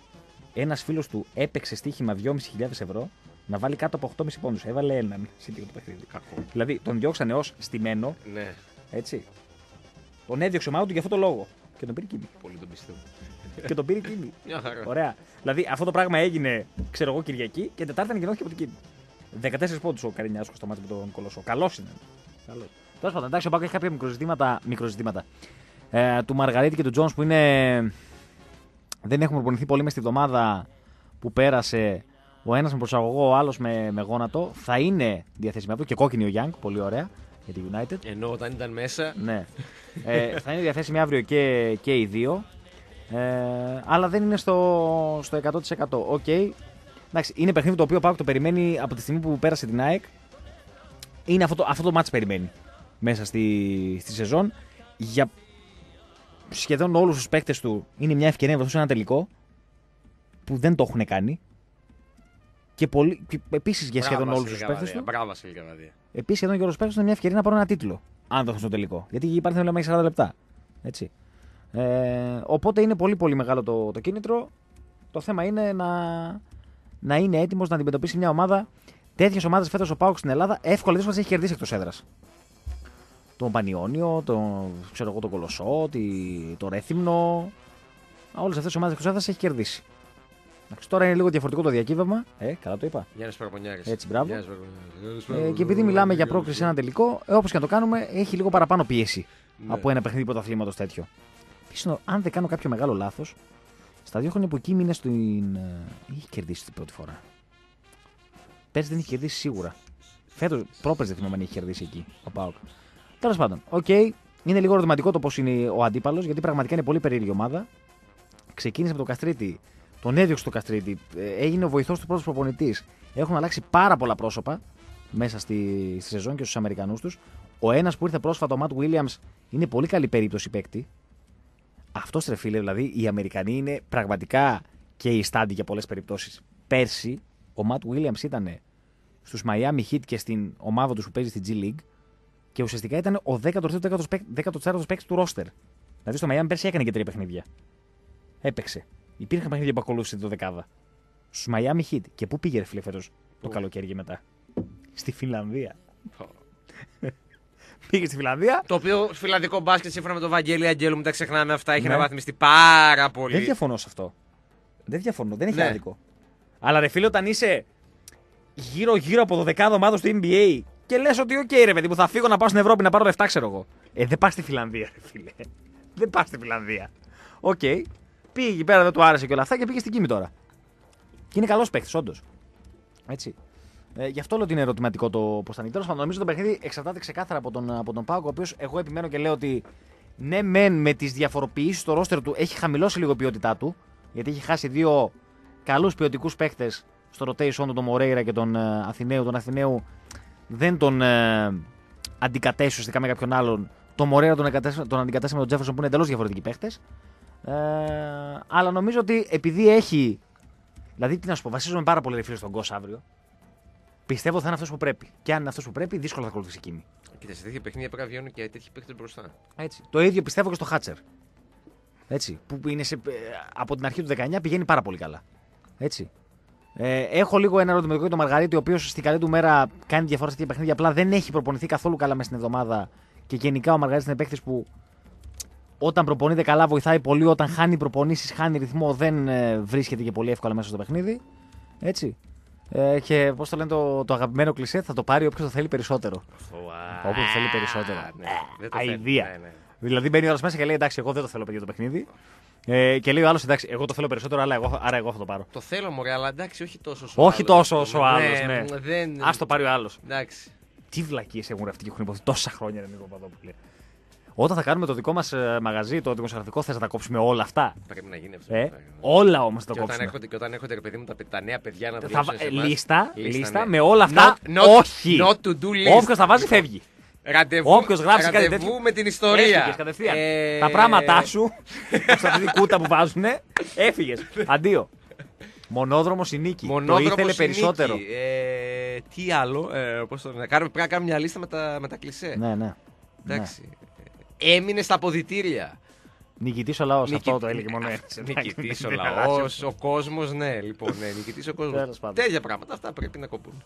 ένας φίλος του έπαιξε στοίχημα 2.500 ευρώ να βάλει κάτω από 8,5 πόντους. Έβαλε έναν σε το παιχνίδι. Κακό. Δηλαδή τον διώξανε ως στημένο, Ναι, έτσι. Τον έδιωξε ο ομάδα του για αυτό το λόγο. Και τον πήρε εκείνη. πολύ τον πιστεύω. και τον πήρε εκείνη. Μια χαρά. Ωραία. Δηλαδή αυτό το πράγμα έγινε, ξέρω εγώ, Κυριακή και Τετάρτη ανακοινώθηκε από την Κύμη. 14 πόντους ο Καρινιάσκο στο ματς με τον Κολοσσό. Καλός είναι. Καλός. Τέλος πάντων, εντάξει, ο ΠΑΟΚ έχει κάποια μικροζητήματα. μικροζητήματα. Ε, του Μαργαρίτη και του Τζον που είναι. Δεν έχουν προπονηθεί πολύ μες στη βδομάδα που πέρασε. Ο ένας με προσαγωγό, ο άλλος με, με γόνατο. Θα είναι διαθέσιμοι αυτό και κόκκινη ο Γιάνγκ. Πολύ ωραία για τη United. Ενώ όταν ήταν μέσα. Ναι. ε, θα είναι διαθέσιμοι αύριο και, και οι δύο. Ε, αλλά δεν είναι στο, στο 100%. Οκ. Εντάξει, είναι παιχνίδι το οποίο ο Πάουκ το περιμένει από τη στιγμή που πέρασε την ΑΕΚ. Είναι αυτό το, αυτό το μάτς περιμένει μέσα στη, στη σεζόν. Για σχεδόν όλους τους παίκτες του είναι μια ευκαιρία να βρεθούν σε ένα τελικό που δεν το έχουν κάνει. Και, πολύ, και επίσης για σχεδόν Μπράβο, όλους τους Βασίλη παίκτες Καβαδία. του. Μπράβο, Βασίλη Καβαδία. Επίσης, σχεδόν και όλους τους παίκτες είναι μια ευκαιρία να πάρουν ένα τίτλο. Αν το έχουν στο τελικό. Γιατί εκεί υπάρχει θέμα μέχρι 40 λεπτά. Έτσι. Ε, οπότε είναι πολύ πολύ μεγάλο το, το κίνητρο. Το θέμα είναι να, να είναι έτοιμος να αντιμετωπίσει μια ομάδα. Τέτοιες ομάδες φέτος ο Πάουκ στην Ελλάδα εύκολα δύσκολα τις έχει κερδίσει εκτός έδρας. Τον Πανιόνιο, τον, ξέρω εγώ, τον Κολοσσό, τη, το Ρέθυμνο. Όλες αυτές τις ομάδες εκτός έδρας έχει κερδίσει. Εντάξει, τώρα είναι λίγο διαφορετικό το διακύβευμα. Ε, καλά το είπα. Γιάννης Παραπονιάρης. Έτσι, μπράβο. Ε, και επειδή μιλάμε για πρόκριση σε ένα τελικό, ε, όπως και να το κάνουμε, έχει λίγο παραπάνω πίεση Ναι. από ένα παιχνίδι πρωταθλήματος τέτοιο. Επίσης, αν δεν κάνω κάποιο μεγάλο λάθος, στα δύο χρόνια που έχει μείνει στην. ε, Είχε κερδίσει την πρώτη φορά. Πέρσι δεν είχε κερδίσει σίγουρα. Φέτος, πρόπερσι δεν θυμάμαι αν είχε κερδίσει εκεί ο ΠΑΟΚ. Τέλος πάντων, οκ. Είναι λίγο ερωτηματικό το πώς είναι ο αντίπαλος, γιατί πραγματικά είναι πολύ περίεργη ομάδα. Ξεκίνησε από το Καστρίτη, τον έδιωξε το Καστρίτη, ε, έγινε ο βοηθός του πρώτου προπονητής. Έχουν αλλάξει πάρα πολλά πρόσωπα μέσα στη, στη σεζόν και στους Αμερικανούς τους. Ο ένας που ήρθε πρόσφατα, ο Ματ Williams, είναι πολύ καλή περίπτωση παίκτη. Αυτός ρε φίλε, δηλαδή οι Αμερικανοί είναι πραγματικά και οι στάντι για πολλές περιπτώσεις. Πέρσι, ο Ματ Williams ήταν στους Miami Heat και στην ομάδα τους που παίζει στην G League και ουσιαστικά ήταν ο 14ο παίκτης του ρόστερ. Δηλαδή στο Miami πέρσι έκανε και τρία παιχνίδια. Έπαιξε. Υπήρχαν παιχνίδια που ακολούθησε τη δεκάδα. Στους Miami Heat. Και πού πήγε ρε φίλε φέτος το καλοκαίρι και μετά; Στη Φιλανδία. πήγε στη Φιλανδία. Το οποίο φιλανδικό μπάσκετ σύμφωνα με τον Βαγγέλη Αγγέλου, μην τα ξεχνάμε αυτά, έχει Ναι. αναβαθμιστεί πάρα πολύ. Δεν διαφωνώ σε αυτό. Δεν διαφωνώ. Δεν έχει Ναι. άδικο. Αλλά ρε φίλε, όταν είσαι γύρω-γύρω από 12 ομάδες του NBA και λες ότι, οκ, ρε παιδί μου, θα φύγω να πάω στην Ευρώπη να πάρω λεφτά, ξέρω εγώ. Ε, δεν πας στη Φιλανδία, ρε φίλε. δεν πας στη Φιλανδία. Οκ. Πήγε εκεί πέρα, δεν του άρεσε και όλα αυτά και πήγε στην Κίμη τώρα. Και είναι καλός παίχτη, όντως. Έτσι. Ε, γι' αυτό λέω ότι είναι ερωτηματικό το πώς θα είναι. Τέλος πάντων, νομίζω το παιχνίδι εξαρτάται ξεκάθαρα από τον, από τον Πάουκ, ο οποίος εγώ επιμένω και λέω ότι ναι, μεν με τις διαφοροποιήσεις στο ρόστερ του έχει χαμηλώσει λίγο η ποιότητά του. Γιατί έχει χάσει δύο καλούς ποιοτικούς παίχτε στο rotation του, τον Μορέιρα και τον ε, Αθηναίου. Τον Αθηναίου δεν τον ε, αντικατέστησε ουσιαστικά με κάποιον άλλον. Τον Μορέιρα τον, εγκατέστησε- τον αντικατέστησε με τον Τζέφερσον που είναι εντελώς διαφορετικοί παίχτε. Ε, αλλά νομίζω ότι επειδή έχει. Δηλαδή, τι να σου πω, βασίζομαι πάρα πολύ ρε φίλε στον Γκος αύριο. Πιστεύω ότι θα είναι αυτός που πρέπει. Και αν είναι αυτός που πρέπει, δύσκολα θα ακολουθήσει εκείνη. Κοίτα, σε τέτοια παιχνίδια πρέπει να βγαίνουν και τέτοιοι παίκτες μπροστά. Έτσι. Το ίδιο πιστεύω και στο Χάτσερ. Έτσι. Που είναι σε, ε, από την αρχή του 19 πηγαίνει πάρα πολύ καλά. Έτσι. Ε, έχω λίγο ένα ερωτηματικό για τον Μαργαρίτη, ο οποίος στην καλή του μέρα κάνει διαφορά σε τέτοια παιχνίδια. Απλά δεν έχει προπονηθεί καθόλου καλά μέσα στην εβδομάδα. Και γενικά ο Μαργαρίτη είναι παίκτης που όταν προπονείται καλά βοηθάει πολύ. Όταν χάνει προπονήσεις, χάνει ρυθμό, δεν ε, βρίσκεται και πολύ εύκολα μέσα στο παιχνίδι. Έτσι. Ε, και πώς το λένε το, το αγαπημένο κλισέ, θα το πάρει όποιος το θέλει περισσότερο. Ουα, Όποιος θέλει περισσότερο. ναι, δεν το θέλει. Αηδία. Ναι, ναι. Δηλαδή μπαίνει ο άλλο μέσα και λέει: Εντάξει, εγώ δεν το θέλω παιδιά το παιχνίδι. Ε, και λέει ο άλλος: Εντάξει, εγώ το θέλω περισσότερο, αλλά εγώ, άρα εγώ θα το πάρω. Το θέλω μωρέ, αλλά εντάξει, όχι τόσο όσο ο Όχι άλλος, τόσο ας όσο ο πούμε. άλλο, ναι. Δεν... Α το πάρει ο άλλος. Εντάξει. Τι βλακίες έχουν αυτοί και έχουν υποθεί τόσα χρόνια, ρε Νίκο Παπαδόπουλε. Όταν θα κάνουμε το δικό μας μαγαζί, το δημοσιογραφικό, θες να τα κόψουμε όλα αυτά; Πρέπει να γίνει αυτό. Ε, Ναι. όλα όμως θα το Και όταν, κόψουμε. έρχονται, και όταν έρχονται, ρε παιδί μου, τα, τα νέα παιδιά να Θα δουλέψουν βα- σε ε, εμάς. λίστα, λίστα ναι. με όλα αυτά. Not- not- όχι. Not to do list. Όποιος θα βάζει, φεύγει. Ραντεβού, Όποιος γράψει κάτι ραντεβού τέτοιο, με την ιστορία. Έφυγες κατευθείαν. Ε, Τα πράγματά σου, σε αυτή την κούτα που βάζουνε, έφυγες. Αντίο. Μονόδρομος η νίκη. Μονόδρομος το ήθελε η περισσότερο. νίκη. Ε, τι άλλο, ε, πώς το λένε, κάνουμε, πρέπει να κάνουμε μια λίστα με τα, με τα κλισέ. Ναι, ναι. Εντάξει. Έμεινε στα ποδητήρια. Νικητής ο λαός. Νικη- Αυτό το έλεγε μόνο Α, έτσι. Νικητής ο Δεν λαός, αλλάζει. ο κόσμος, ναι, λοιπόν, ναι, νικητής ο κόσμος. Τέλος πάντων. Τέτοια πράγματα αυτά πρέπει να κοπούν.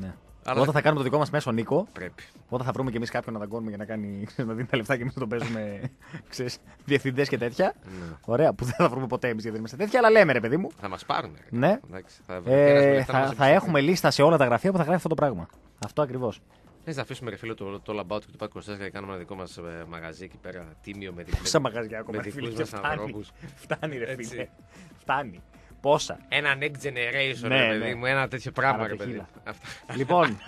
Ναι. Αλλά- Όταν θα κάνουμε το δικό μας μέσο Νίκο, Πρέπει. όταν θα βρούμε κι εμείς κάποιον να δαγκώνουμε για να, κάνει, να δίνει τα λεφτά και εμείς να τον παίζουμε διευθυντές και τέτοια. Ναι. Ωραία, που δεν θα βρούμε ποτέ εμείς γιατί δεν είμαστε τέτοια, αλλά λέμε ρε παιδί μου. Θα μας πάρουν. Ναι. Εντάξει, θα, βρεθεί ένας με Ε, λεφτά να θα, μας θα εμπιστευτεί. έχουμε λίστα σε όλα τα γραφεία που θα γράφει αυτό το πράγμα. Αυτό ακριβώς. Θες να αφήσουμε ρε φίλο το, το All About και το Pack 24 και να κάνουμε ένα δικό μας μαγαζί εκεί πέρα τίμιο με δικούς Πόσα μαγαζιά ακόμα με ρε φίλε, δικούς και μας φτάνει. ανθρώπους. Φτάνει ρε Έτσι. φίλε. Φτάνει. Πόσα; Ένα next generation, Ναι, ρε παιδί ναι. μου, ένα τέτοιο πράγμα, ρε Ανατεχίλα. παιδί. Αυτά. Λοιπόν,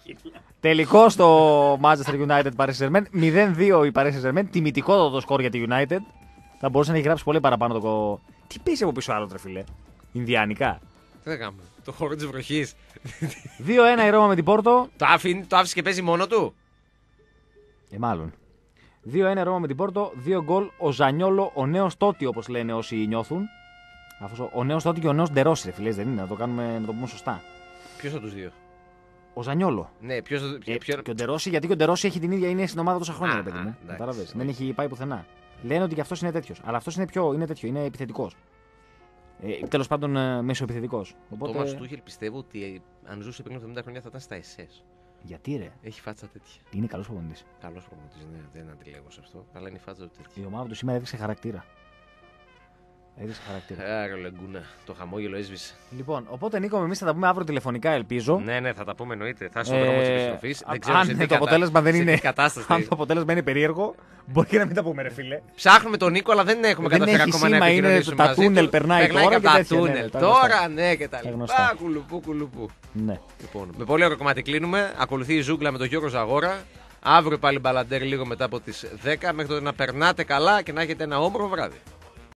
τελικό στο Manchester United Paris Saint-Germain. 0-2 η Paris Saint-Germain. Τιμητικό το σκορ για τη United. Θα μπορούσε να έχει γράψει πολύ παραπάνω το. κο- Τι παίζει από πίσω άλλο, τρε φίλε; Ινδιανικά. Τι θα κάνουμε. Το χώρο της βροχής. 2-1 η Ρώμα με την Πόρτο. Το, άφην, το άφησες και παίζει μόνο του; Ε, μάλλον. 2-1 η Ρώμα με την Πόρτο. 2 γκολ ο Ζανιόλο, ο νέος Τότι όπως λένε όσοι νιώθουν. Αφού ο νέος Τότι και ο νέος Ντερόση, ρε φίλες, δεν είναι. Να το, κάνουμε, να το πούμε σωστά. Ποιος από τους δύο; Ο Ζανιόλο. Ναι, ποιο. Ε, Ποιο... Και ο Ντερόση, γιατί και ο Ντερόση έχει την ίδια, είναι στην ομάδα τόσα χρόνια, Α, ρε παιδί α, μου. εντάξει. Κατάλαβες. Δεν έχει πάει πουθενά. Λένε ότι και αυτός είναι τέτοιος. Αλλά αυτός είναι πιο είναι τέτοιο, είναι επιθετικός. Ε, Τέλος πάντων, ε, μεσοεπιθετικός. Ο Οπότε. Τόμας Τούχελ πιστεύω ότι ε, αν ζούσε πριν 70 χρόνια θα ήταν στα SS. Γιατί ρε, Έχει φάτσα τέτοια. είναι καλός προπονητής. Καλός προπονητής, ναι, δεν αντιλέγω σε αυτό. Αλλά είναι η φάτσα του τέτοια. Η ομάδα του σήμερα έδειξε χαρακτήρα. Έδειξε χαρακτήρα. Άρα, Λεγκούνα, το χαμόγελο έσβησε. Λοιπόν, οπότε Νίκο, εμείς θα τα πούμε αύριο τηλεφωνικά, ελπίζω. Ναι, ναι, θα τα πούμε εννοείται. Θα είσαι Ε, στο δρόμο της επιστροφής. α- Δεν ξέρω αν σε τι το κατα- αποτέλεσμα δεν σε είναι- τι κατάσταση. Αν το αποτέλεσμα είναι περίεργο, μπορεί και να μην τα πούμε, ρε φίλε. Ψάχνουμε τον Νίκο, αλλά δεν έχουμε Δεν καταφέρει έχει ακόμα να σήμα, είναι επικοινωνήσουμε τα μαζί τούνελ, του. περνάει τώρα από και τα τέτοια, ναι, τούνελ. τα Τώρα, γνωστά. ναι, και τα Τα λοιπά. γνωστά. Κουλουπού, κουλουπού. Ναι. Λοιπόν, με πολύ ωραίο κομμάτι κλείνουμε. Ακολουθεί η ζούγκλα με τον Γιώργο Ζαγόρα. Αύριο πάλι μπαλαντέρ λίγο μετά από τις 10. Μέχρι τότε να περνάτε καλά και να έχετε ένα όμορφο βράδυ.